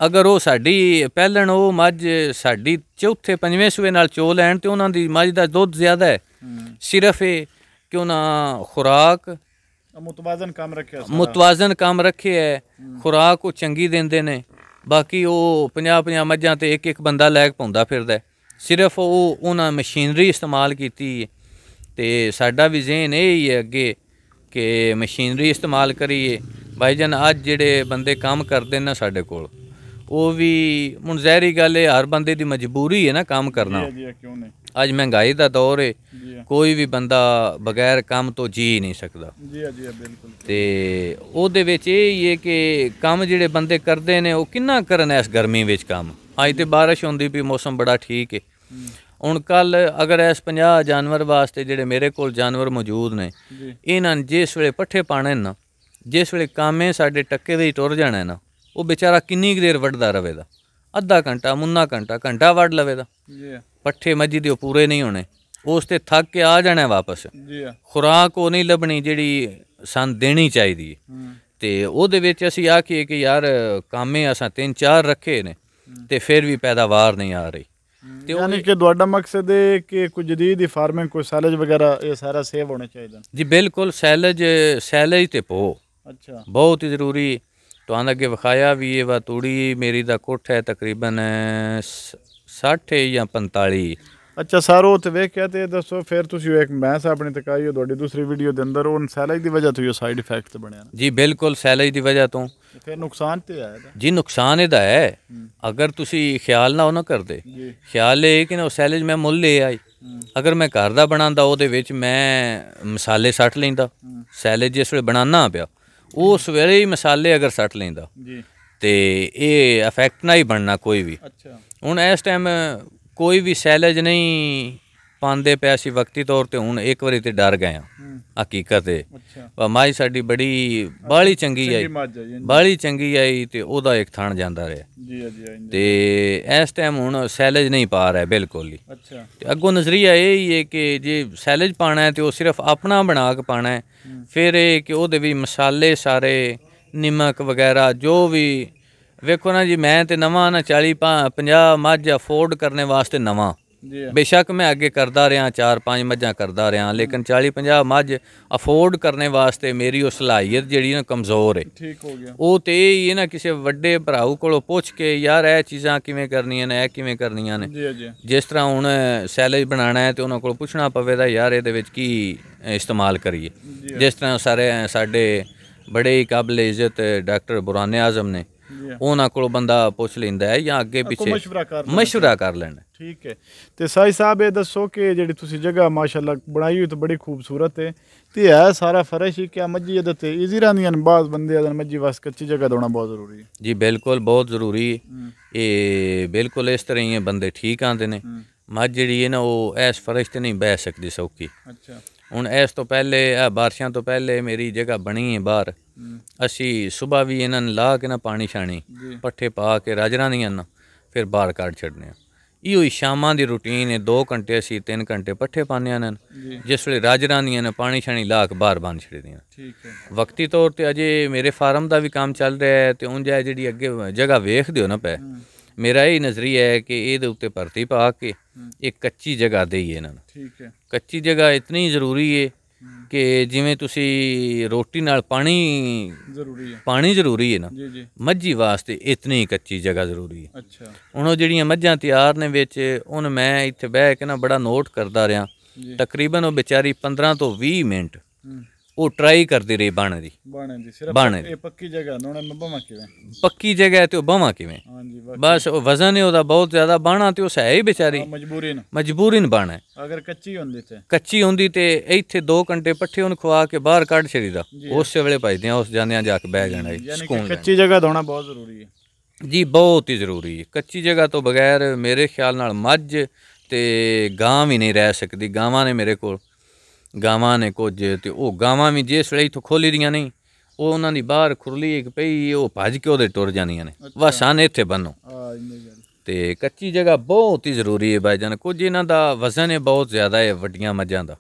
ਅਗਰ ਉਹ ਸਾਡੀ ਪਹਿਲਣ ਉਹ ਮੱਝ ਸਾਡੀ ਚੌਥੇ ਪੰਜਵੇਂ ਸੂਏ ਨਾਲ ਚੋ ਲੈਣ ਤੇ ਉਹਨਾਂ ਦੀ ਮੱਝ ਦਾ ਦੁੱਧ ਜ਼ਿਆਦਾ ਹੈ। ਸਿਰਫ ਇਹ ਕਿ ਉਹਨਾਂ ਖੁਰਾਕ ਮੁਤਵਾਜ਼ਨ ਕੰਮ ਰੱਖਿਆ ਸਾਰਾ। ਮੁਤਵਾਜ਼ਨ ਕੰਮ ਰੱਖਿਆ ਹੈ। ਖੁਰਾਕ ਉਹ ਚੰਗੀ ਦਿੰਦੇ ਨੇ। ਬਾਕੀ ਉਹ 50 50 ਮੱਝਾਂ ਤੇ ਇੱਕ ਇੱਕ ਬੰਦਾ ਲੈ ਕੇ ਪਾਉਂਦਾ ਫਿਰਦਾ। ਸਿਰਫ ਉਹ ਉਹਨਾਂ ਮਸ਼ੀਨਰੀ ਇਸਤੇਮਾਲ ਕੀਤੀ ਤੇ ਸਾਡਾ ਵੀ ਜ਼ਿਹਨ ਇਹ ਹੀ ਹੈ ਅੱਗੇ ਕਿ ਮਸ਼ੀਨਰੀ ਇਸਤੇਮਾਲ ਕਰੀਏ। ਭਾਈਜਾਨ ਅੱਜ ਜਿਹੜੇ ਬੰਦੇ ਕੰਮ ਕਰਦੇ ਨੇ ਸਾਡੇ ਕੋਲ ਉਹ ਵੀ ਹੁਣ ਜ਼ਹਿਰੀ ਗੱਲ ਹੈ ਹਰ ਬੰਦੇ ਦੀ ਮਜਬੂਰੀ ਹੈ ਨਾ ਕੰਮ ਕਰਨਾ। ਜੀ ਜੀ ਕਿਉਂ ਨਹੀਂ? ਅੱਜ ਮਹਿੰਗਾਈ ਦਾ ਦੌਰ ਹੈ। ਕੋਈ ਵੀ ਬੰਦਾ ਬਗੈਰ ਕੰਮ ਤੋਂ ਜੀ ਨਹੀਂ ਸਕਦਾ। ਜੀ ਹਾਂ, ਜੀ ਬਿਲਕੁਲ। ਤੇ ਉਹਦੇ ਵਿੱਚ ਇਹ ਹੀ ਹੈ ਕਿ ਕੰਮ ਜਿਹੜੇ ਬੰਦੇ ਕਰਦੇ ਨੇ ਉਹ ਕਿੰਨਾ ਕਰਨ ਇਸ ਗਰਮੀ ਵਿੱਚ ਕੰਮ? ਅੱਜ ਤੇ ਬਾਰਿਸ਼ ਹੁੰਦੀ ਵੀ ਮੌਸਮ ਬੜਾ ਠੀਕ ਹੈ। ਹੁਣ ਕੱਲ ਅਗਰ ਇਸ 50 ਜਾਨਵਰ ਵਾਸਤੇ ਜਿਹੜੇ ਮੇਰੇ ਕੋਲ ਜਾਨਵਰ ਮੌਜੂਦ ਨੇ ਇਹਨਾਂ ਨੂੰ ਜਿਸ ਵੇਲੇ ਪੱਠੇ ਪਾਣੇ ਨੇ ਜਿਸ ਵੇਲੇ ਕਾਮੇ ਸਾਡੇ ਟੱਕੇ ਦੇ ਟੁਰ ਜਾਣਾ ਨਾ ਉਹ ਵਿਚਾਰਾ ਕਿੰਨੀ ਕੁ ਦੇਰ ਵੱਢਦਾ ਰਵੇਗਾ ਅੱਧਾ ਘੰਟਾ ਮੁੰਨਾ ਘੰਟਾ ਘੰਟਾ ਵੱਢ ਲਵੇਗਾ ਜੀ। ਪੱਠੇ ਮੱਝੀ ਦੇ ਪੂਰੇ ਨਹੀਂ ਹੋਣੇ। ਉਸ ਤੇ ਥੱਕ ਕੇ ਆ ਜਾਣਾ ਵਾਪਸ। ਜੀ। ਖੁਰਾਕ ਉਹ ਨਹੀਂ ਲੱਭਣੀ ਜਿਹੜੀ ਸਾਨੂੰ ਦੇਣੀ ਚਾਹੀਦੀ ਹੈ। ਤੇ ਉਹਦੇ ਵਿੱਚ ਅਸੀਂ ਆਖੀਏ ਕਿ ਯਾਰ ਕਾਮੇ ਅਸਾਂ ਤਿੰਨ ਚਾਰ ਰੱਖੇ ਨੇ ਤੇ ਫਿਰ ਵੀ ਪੈਦਾਵਾਰ ਨਹੀਂ ਆ ਰਹੀ। ਤੇ ਯਾਨੀ ਕਿ ਤੁਹਾਡਾ ਮਕਸਦ ਹੈ ਕਿ ਕੋਈ ਜਦੀਦ ਹੀ ਫਾਰਮਿੰਗ ਕੋਈ ਸਾਲਜ ਵਗੈਰਾ ਇਹ ਸਾਰਾ ਸੇਵ ਹੋਣਾ ਚਾਹੀਦਾ ਜੀ ਬਿਲਕੁਲ ਸੈਲਜ ਸੈਲਜ ਤੇ ਪੋ ਅੱਛਾ। ਬਹੁਤ ਹੀ ਜ਼ਰੂਰੀ ਤੁਹਾਨੂੰ ਅੱਗੇ ਵਿਖਾਇਆ ਵੀ ਇਹ ਵਾ ਤੂੜੀ ਮੇਰੀ ਦਾ ਕੁੱਠ ਹੈ ਤਕਰੀਬਨ ਸ- 60 ਜਾਂ 45 ਅੱਛਾ ਸਰ ਉਹ ਤੇ ਵੇਖਿਆ ਤੇ ਇਹ ਦੱਸੋ ਫਿਰ ਤੁਸੀਂ ਇੱਕ ਮੈਂਸ ਆਪਣੀ ਤਕਾਈ ਤੁਹਾਡੀ ਦੂਸਰੀ ਵੀਡੀਓ ਦੇ ਅੰਦਰ ਉਹ ਸੈਲਜ ਦੀ ਵਜ੍ਹਾ ਤੋਂ ਹੀ ਸਾਈਡ ਇਫੈਕਟ ਬਣਿਆ ਜੀ ਬਿਲਕੁਲ ਸੈਲਜ ਦੀ ਵਜ੍ਹਾ ਤੋਂ। ਫਿਰ ਨੁਕਸਾਨ ਤੇ ਆਇਆ ਜੀ ਨੁਕਸਾਨ ਇਹਦਾ ਹੈ। ਅਗਰ ਤੁਸੀਂ ਖਿਆਲ ਨਾ ਉਹ ਨਾ ਕਰਦੇ। ਖਿਆਲ ਇਹ ਕਿ ਨਾ ਉਹ ਸੈਲਜ ਮੈਂ ਮੁੱਲ ਲੈ ਆਈ। ਅਗਰ ਮੈਂ ਘਰ ਦਾ ਬਣਾਉਂਦਾ ਉਹਦੇ ਵਿੱਚ ਮੈਂ ਮਸਾਲੇ ਸੱਟ ਲੈਂਦਾ। ਸੈਲਜ ਜਿਸ ਵੇਲੇ ਬਣਾਉਣਾ ਪਿਆ ਉਸ ਵੇਲੇ ਹੀ ਮਸਾਲੇ ਅਗਰ ਸੱਟ ਲੈਂਦਾ। ਜੀ। ਤੇ ਇਹ ਇਫੈਕਟ ਨਾ ਹੀ ਬਣਨਾ ਕੋਈ ਵੀ। ਅੱਛਾ। ਹੁਣ ਇਸ ਟਾਈਮ ਕੋਈ ਵੀ ਸੈਲਜ ਨਹੀਂ ਪਾਉਂਦੇ ਪਿਆ ਸੀ ਵਕਤੀ ਤੌਰ ਤੇ ਹੁਣ ਇੱਕ ਵਾਰੀ ਤੇ ਡਰ ਗਏ ਆ। ਹਕੀਕਤ ਹੈ ਵਾ ਮਾਈ ਸਾਡੀ ਬੜੀ ਬਾਹਲੀ ਚੰਗੀ ਆਈ। ਬਾਹਲੀ ਚੰਗੀ ਆਈ ਤੇ ਉਹਦਾ ਇੱਕ ਥਣ ਜਾਂਦਾ ਰਿਹਾ। ਜੀ ਤੇ ਇਸ ਟਾਈਮ ਹੁਣ ਸੈਲਜ ਨਹੀਂ ਪਾ ਰਿਹਾ ਬਿਲਕੁਲ ਹੀ। ਅੱਛਾ। ਤੇ ਅੱਗੋਂ ਨਜ਼ਰੀਆ ਇਹ ਹੀ ਹੈ ਕਿ ਜੇ ਸੈਲਜ ਪਾਣਾ ਹੈ ਤੇ ਉਹ ਸਿਰਫ ਆਪਣਾ ਬਣਾ ਕੇ ਪਾਣਾ ਹੈ। ਫਿਰ ਇਹ ਕਿ ਉਹਦੇ ਵੀ ਮਸਾਲੇ ਸਾਰੇ ਨਿਮਕ ਵਗੈਰਾ ਜੋ ਵੀ ਵੇਖੋ ਨਾ ਜੀ ਮੈਂ ਤੇ ਨਵਾਂ ਨਾ 40 50 ਮੱਝ ਅਫੋਰਡ ਕਰਨੇ ਵਾਸਤੇ ਨਵਾਂ। ਬੇਸ਼ੱਕ ਮੈਂ ਅੱਗੇ ਕਰਦਾ ਰਿਹਾ ਚਾਰ ਪੰਜ ਮੱਝਾਂ ਕਰਦਾ ਰਿਹਾ ਲੇਕਿਨ 40 50 ਮੱਝ ਅਫੋਰਡ ਕਰਨੇ ਵਾਸਤੇ ਮੇਰੀ ਉਹ ਸਲਾਹੀਅਤ ਜਿਹੜੀ ਨਾ ਕਮਜ਼ੋਰ ਹੈ ਠੀਕ ਹੋ ਗਿਆ। ਉਹ ਤੇ ਇਹ ਨਾ ਕਿਸੇ ਵੱਡੇ ਭਰਾਊ ਕੋਲੋਂ ਪੁੱਛ ਕੇ ਯਾਰ ਇਹ ਚੀਜ਼ਾਂ ਕਿਵੇਂ ਕਰਨੀਆਂ ਨੇ ਇਹ ਕਿਵੇਂ ਕਰਨੀਆਂ ਨੇ? ਜੀ ਜੀ। ਜਿਸ ਤਰ੍ਹਾਂ ਹੁਣ ਸੈਲਜ ਬਣਾਉਣਾ ਹੈ ਤੇ ਉਹਨਾਂ ਕੋਲ ਪੁੱਛਣਾ ਪਵੇਗਾ ਯਾਰ ਇਹਦੇ ਵਿੱਚ ਕੀ ਇਸਤੇਮਾਲ ਕਰੀਏ? ਜਿਸ ਤਰ੍ਹਾਂ ਸਾਰੇ ਸਾਡੇ ਬੜੇ ਕਾਬਲ ਇੱਜ਼ਤ ਡਾਕਟਰ ਬੁਰਾਨੇ ਆਜ਼ਮ ਨੇ ਉਹਨਾਂ ਕੋਲੋਂ ਬੰਦਾ ਪੁੱਛ ਲੈਂਦਾ ਹੈ ਜਾਂ ਅੱਗੇ ਪਿੱਛੇ। ਮਸ਼ਵਰਾ ਕਰ ਲੈਣਾ ਠੀਕ ਹੈ। ਤੇ ਸਾਈ ਸਾਹਿਬ ਇਹ ਦੱਸੋ ਕਿ ਜਿਹੜੀ ਤੁਸੀਂ ਜਗ੍ਹਾ ਮਾਸ਼ਾਅੱਲਾ ਬਣਾਈ ਹੋਈ ਤਾਂ ਬੜੀ ਖੂਬਸੂਰਤ ਹੈ। ਤੇ ਹੈ ਸਾਰਾ ਫਰਸ਼ ਹੀ ਕਿ ਮੱਜੀ ਇਹਦੇ ਤੇ ਈਜ਼ੀ ਰਹਿੰਦੀਆਂ ਨੇ? ਬਾਜ਼ ਬੰਦੇ ਆਦਨ ਮੱਜੀ ਵਾਸ ਕੱਚੀ ਜਗ੍ਹਾ ਦੋਣਾ ਬਹੁਤ ਜ਼ਰੂਰੀ ਹੈ। ਜੀ ਬਿਲਕੁਲ ਬਹੁਤ ਜ਼ਰੂਰੀ ਹੈ। ਇਹ ਬਿਲਕੁਲ ਇਸ ਤਰ੍ਹਾਂ ਹੀ ਬੰਦੇ ਠੀਕ ਆਂਦੇ ਨੇ। ਮੱਝ ਜਿਹੜੀ ਹੈ ਨਾ ਉਹ ਐਸ ਫਰਸ਼ ਤੇ ਨਹੀਂ ਬਹਿ ਸਕਦੀ ਸੌਖੀ। ਅੱਛਾ। ਹੁਣ ਇਸ ਤੋਂ ਪਹਿਲੇ ਇਹ ਬਾਰਿਸ਼ਾਂ ਤੋਂ ਪਹਿਲੇ ਮੇਰੀ ਜਗ੍ਹਾ ਬਣੀ ਹੈ ਬਾਹਰ। ਅਸੀਂ ਸਵੇਰ ਵੀ ਇਹਨਾਂ ਨੂੰ ਲਾ ਕੇ ਨਾ ਪਾਣੀ ਛਾਣੀ। ਪੱਠੇ ਪਾ ਕੇ ਰਾਜਰਾਂ ਦੀਆਂ ਨਾ ਫਿਰ ਬਾਹਰ ਕੱਢ ਛੱਡਨੇ ਆ ਇਹੋ ਹੀ ਸ਼ਾਮਾਂ ਦੀ ਰੁਟੀਨ ਹੈ 2 ਘੰਟੇ ਅਸੀਂ 3 ਘੰਟੇ ਪੱਠੇ ਪਾਉਂਦੇ ਹਨ ਜਿਸ ਵੇਲੇ ਰਾਜਰਾਂ ਦੀਆਂ ਨੇ ਪਾਣੀ ਛਾਣੀ ਲਾ ਕੇ ਬਾਹਰ ਬੰਨ ਛੱਡਦੀਆਂ ਠੀਕ ਹੈ ਵਕਤੀ ਤੌਰ ਤੇ ਅਜੇ ਮੇਰੇ ਫਾਰਮ ਦਾ ਵੀ ਕੰਮ ਚੱਲ ਰਿਹਾ ਹੈ ਤੇ ਉਂਝ ਹੈ ਜਿਹੜੀ ਅੱਗੇ ਜਗ੍ਹਾ ਵੇਖਦੇ ਹੋ ਨਾ ਪੈ ਮੇਰਾ ਇਹ ਨਜ਼ਰੀਆ ਹੈ ਕਿ ਇਹਦੇ ਉੱਤੇ ਭਰਤੀ ਪਾ ਕੇ ਇੱਕ ਕੱਚੀ ਜਗ੍ਹਾ ਦੇਈਏ ਇਹਨਾਂ ਨੂੰ ਠੀਕ ਹੈ ਕੱਚੀ ਜਗ੍ਹਾ ਇਤਨੀ ਜ਼ਰੂਰੀ ਹੈ ਕਿ ਜਿਵੇਂ ਤੁਸੀਂ ਰੋਟੀ ਨਾਲ ਪਾਣੀ ਜ਼ਰੂਰੀ ਹੈ। ਪਾਣੀ ਜ਼ਰੂਰੀ ਹੈ ਨਾ। ਜੀ ਜੀ। ਮੱਝੀ ਵਾਸਤੇ ਇਤਨੀ ਕੱਚੀ ਜਗ੍ਹਾ ਜ਼ਰੂਰੀ ਹੈ। ਅੱਛਾ। ਹੁਣ ਉਹ ਜਿਹੜੀਆਂ ਮੱਝਾਂ ਤਿਆਰ ਨੇ ਵਿੱਚ ਉਹਨ ਮੈਂ ਇੱਥੇ ਬਹਿ ਕੇ ਨਾ ਬੜਾ ਨੋਟ ਕਰਦਾ ਰਿਹਾ। ਤਕਰੀਬਨ ਉਹ ਵਿਚਾਰੀ 15 ਤੋਂ 20 ਮਿੰਟ ਉਹ ਟਰਾਈ ਕਰਦੀ ਰਹੀ ਬਣ ਦੀ। ਬਾਣੇ ਦੀ ਸਿਰਫ ਬਾਣੇ ਦੀ। ਇਹ ਪੱਕੀ ਜਗ੍ਹਾ ਮੈਂ ਬਵਾਂ ਕਿਵੇਂ? ਪੱਕੀ ਜਗ੍ਹਾ ਤੇ ਉਹ ਬਵਾਂ ਕਿਵੇਂ? ਹਾਂਜੀ ਬਸ ਉਹ ਵਜ਼ਨ ਹੈ ਉਹਦਾ ਬਹੁਤ ਜ਼ਿਆਦਾ ਬਾਣਾ ਤੇ ਉਹ ਹੈ ਹੀ ਵਿਚਾਰੀ। ਮਜਬੂਰੀ ਨਾ। ਮਜਬੂਰੀਨ ਬਾਣਾ। ਅਗਰ ਕੱਚੀ ਹੁੰਦੀ ਤੇ। ਕੱਚੀ ਹੁੰਦੀ ਤੇ ਇੱਥੇ 2 ਘੰਟੇ ਪੱਠੇ ਉਹਨੂੰ ਖਵਾ ਕੇ ਬਾਹਰ ਕੱਢ ਛੜੀਦਾ ਉਸੇ ਵੇਲੇ ਭਜਦਿਆਂ ਉਸ ਜਾਂਦਿਆਂ ਜਾ ਕੇ ਬਹਿ ਜਾਣਾ ਸਕੂਨ। ਕੱਚੀ ਜਗ੍ਹਾ ਦੋਣਾ ਬਹੁਤ ਜ਼ਰੂਰੀ ਹੈ। ਜੀ ਬਹੁਤ ਹੀ ਜ਼ਰੂਰੀ ਹੈ। ਕੱਚੀ ਜਗ੍ਹਾ ਤੋਂ ਬਗੈਰ ਮੇਰੇ ਖਿਆਲ ਨਾਲ ਮੱਝ ਤੇ ਗਾਂ ਵੀ ਨਹੀਂ ਰਹਿ ਸਕਦੀ। ਗਾਵਾਂ ਨੇ ਮੇਰੇ ਕੋਲ ਗਾਵਾਂ ਨੇ ਕੁਝ ਤੇ ਉਹ ਗਾਵਾਂ ਵੀ ਜਿਸ ਵੇਲੇ ਇੱਥੋਂ ਖੋਲੀ ਦੀਆਂ ਨਹੀਂ ਉਹ ਉਹਨਾਂ ਦੀ ਬਾਹਰ ਖੁਰਲੀ ਇੱਕ ਪਈ ਉਹ ਭੱਜ ਕੇ ਉਹਦੇ ਟੁਰ ਜਾਂਦੀਆਂ ਨੇ। ਬਸ ਹਨ ਇੱਥੇ ਬੰਨੋ। ਤੇ ਕੱਚੀ ਜਗ੍ਹਾ ਬਹੁਤ ਹੀ ਜ਼ਰੂਰੀ ਹੈ ਭਾਈਜਾਨ ਕੁਝ ਇਹਨਾਂ ਦਾ ਵਜ਼ਨ ਹੈ ਬਹੁਤ ਜ਼ਿਆਦਾ ਹੈ ਵੱਡੀਆਂ ਮੱਝਾਂ ਦਾ।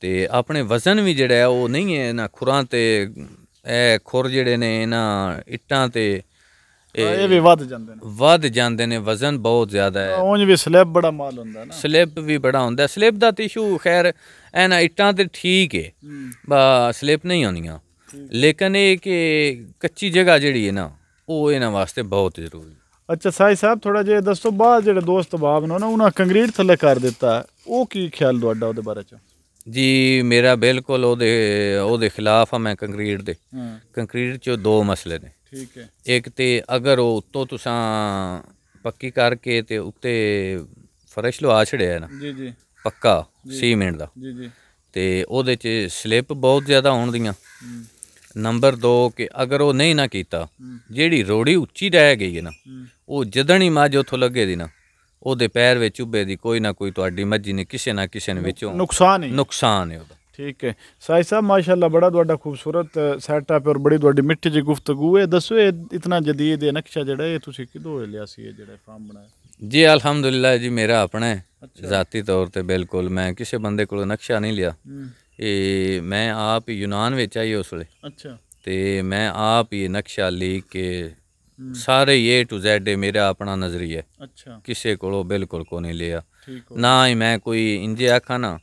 ਤੇ ਆਪਣੇ ਵਜ਼ਨ ਵੀ ਜਿਹੜਾ ਉਹ ਨਹੀਂ ਹੈ ਇਹਨਾਂ ਖੁਰਾਂ ਤੇ ਇਹ ਖੁਰ ਜਿਹੜੇ ਨੇ ਇਹਨਾਂ ਇੱਟਾਂ ਤੇ ਇਹ ਵੀ ਵੱਧ ਜਾਂਦੇ ਨੇ। ਵੱਧ ਜਾਂਦੇ ਨੇ ਵਜ਼ਨ ਬਹੁਤ ਜ਼ਿਆਦਾ ਹੈ। ਉਂਝ ਵੀ ਸਲੈਬ ਬੜਾ ਮਾਲ ਹੁੰਦਾ ਨਾ। ਸਲਿੱਪ ਵੀ ਬੜਾ ਹੁੰਦਾ ਸਲਿੱਪ ਦਾ ਟਿਸ਼ੂ ਖੈਰ ਇਹਨਾਂ ਇੱਟਾਂ ਤੇ ਠੀਕ ਹੈ। ਬਾ ਸਲਿੱਪ ਨਹੀਂ ਆਉਂਦੀਆਂ ਲੇਕਿਨ ਇਹ ਕਿ ਕੱਚੀ ਜਗ੍ਹਾ ਜਿਹੜੀ ਹੈ ਨਾ ਉਹ ਇਹਨਾਂ ਵਾਸਤੇ ਬਹੁਤ ਜ਼ਰੂਰੀ ਅੱਛਾ ਸਾਈ ਸਾਹਿਬ ਥੋੜਾ ਜਿਹਾ ਦੱਸੋ ਬਾਅਦ ਜਿਹੜੇ ਦੋਸਤ ਬਾਬ ਨੇ ਨਾ ਉਹਨਾਂ ਕੰਕਰੀਟ ਥੱਲੇ ਕਰ ਦਿੱਤਾ ਉਹ ਕੀ ਖਿਆਲ ਤੁਹਾਡਾ ਉਹਦੇ ਬਾਰੇ ਚ? ਜੀ ਮੇਰਾ ਬਿਲਕੁਲ ਉਹਦੇ ਉਹਦੇ ਖਿਲਾਫ ਆ ਮੈਂ ਕੰਕਰੀਟ ਦੇ। ਕੰਕਰੀਟ 'ਚ ਦੋ ਮਸਲੇ ਨੇ। ਠੀਕ ਹੈ। ਇੱਕ ਤੇ ਅਗਰ ਉਹ ਉੱਤੋਂ ਤੁਸੀਂ ਪੱਕੀ ਕਰਕੇ ਤੇ ਉੱਤੇ ਫਰਸ਼ ਲਵਾ ਛੜਿਆ ਨਾ ਜੀ ਜੀ। ਪੱਕਾ ਸੀਮੈਂਟ ਦਾ। ਜੀ ਜੀ। ਤੇ ਉਹਦੇ 'ਚ ਸਲਿੱਪ ਬਹੁਤ ਜ਼ਿਆਦਾ ਹੋਣ ਦੀਆਂ। ਨੰਬਰ 2 ਕਿ ਅਗਰ ਉਹ ਨਹੀਂ ਨਾ ਕੀਤਾ ਜਿਹੜੀ ਰੋੜੀ ਉੱਚੀ ਰਹਿ ਗਈ ਹੈ ਨਾ ਉਹ ਜਦਣ ਹੀ ਮੱਝ ਉੱਥੋਂ ਲੱਗੇ ਦੀ ਨਾ ਉਹਦੇ ਪੈਰ ਵਿੱਚ ਉੱਭੇ ਦੀ ਕੋਈ ਨਾ ਕੋਈ ਤੁਹਾਡੀ ਮੱਝੀ ਨੇ ਕਿਸੇ ਨਾ ਕਿਸੇ ਨੇ ਵਿੱਚੋਂ ਨੁਕਸਾਨ ਹੀ। ਨੁਕਸਾਨ ਹੈ ਉਹਦਾ। ਠੀਕ ਹੈ ਸਾਈ ਸਾਹਿਬ ਮਾਸ਼ਾਅੱਲਾ ਬੜਾ ਤੁਹਾਡਾ ਖੂਬਸੂਰਤ ਸੈਟਅਪ ਔਰ ਬੜੀ ਤੁਹਾਡੀ ਮਿੱਠੀ ਜਿਹੀ ਗੁਫ਼ਤਗੂ ਹੈ ਦੱਸੋ ਇਹ ਇਤਨਾ ਜਦੀਦ ਇਹ ਨਕਸ਼ਾ ਜਿਹੜਾ ਇਹ ਤੁਸੀਂ ਕਿਦੋਂ ਲਿਆ ਸੀ ਇਹ ਜਿਹੜਾ ਫਾਰਮ ਬਣਾਇਆ ਜੀ ਅਲਹਮਦੁਲਿਲਾ ਜੀ ਮੇਰਾ ਆਪਣਾ ਹੈ ਜ਼ਾਤੀ ਤੌਰ ਤੇ ਬਿਲਕੁਲ ਮੈਂ ਕਿਸੇ ਬੰਦੇ ਕੋਲੋਂ ਨਕਸ਼ਾ ਨਹੀਂ ਲਿਆ ਹੂੰ ਇਹ ਮੈਂ ਆਪ ਹੀ ਯੂਨਾਨ ਵਿੱਚ ਆਈ ਉਸ ਵੇਲੇ ਅੱਛਾ ਤੇ ਮੈਂ ਆਪ ਹੀ ਇਹ ਸਾਰੇ ਏ ਟੂ ਜ਼ੈਡ ਮੇਰਾ ਆਪਣਾ ਨਜ਼ਰੀਆ। ਅੱਛਾ। ਕਿਸੇ ਕੋਲੋਂ ਬਿਲਕੁਲ ਕੋ ਨਹੀਂ ਲਿਆ। ਨਾ ਹੀ ਮੈਂ ਕੋਈ ਇੰਜੇ ਆਖਾਂ ਨਾ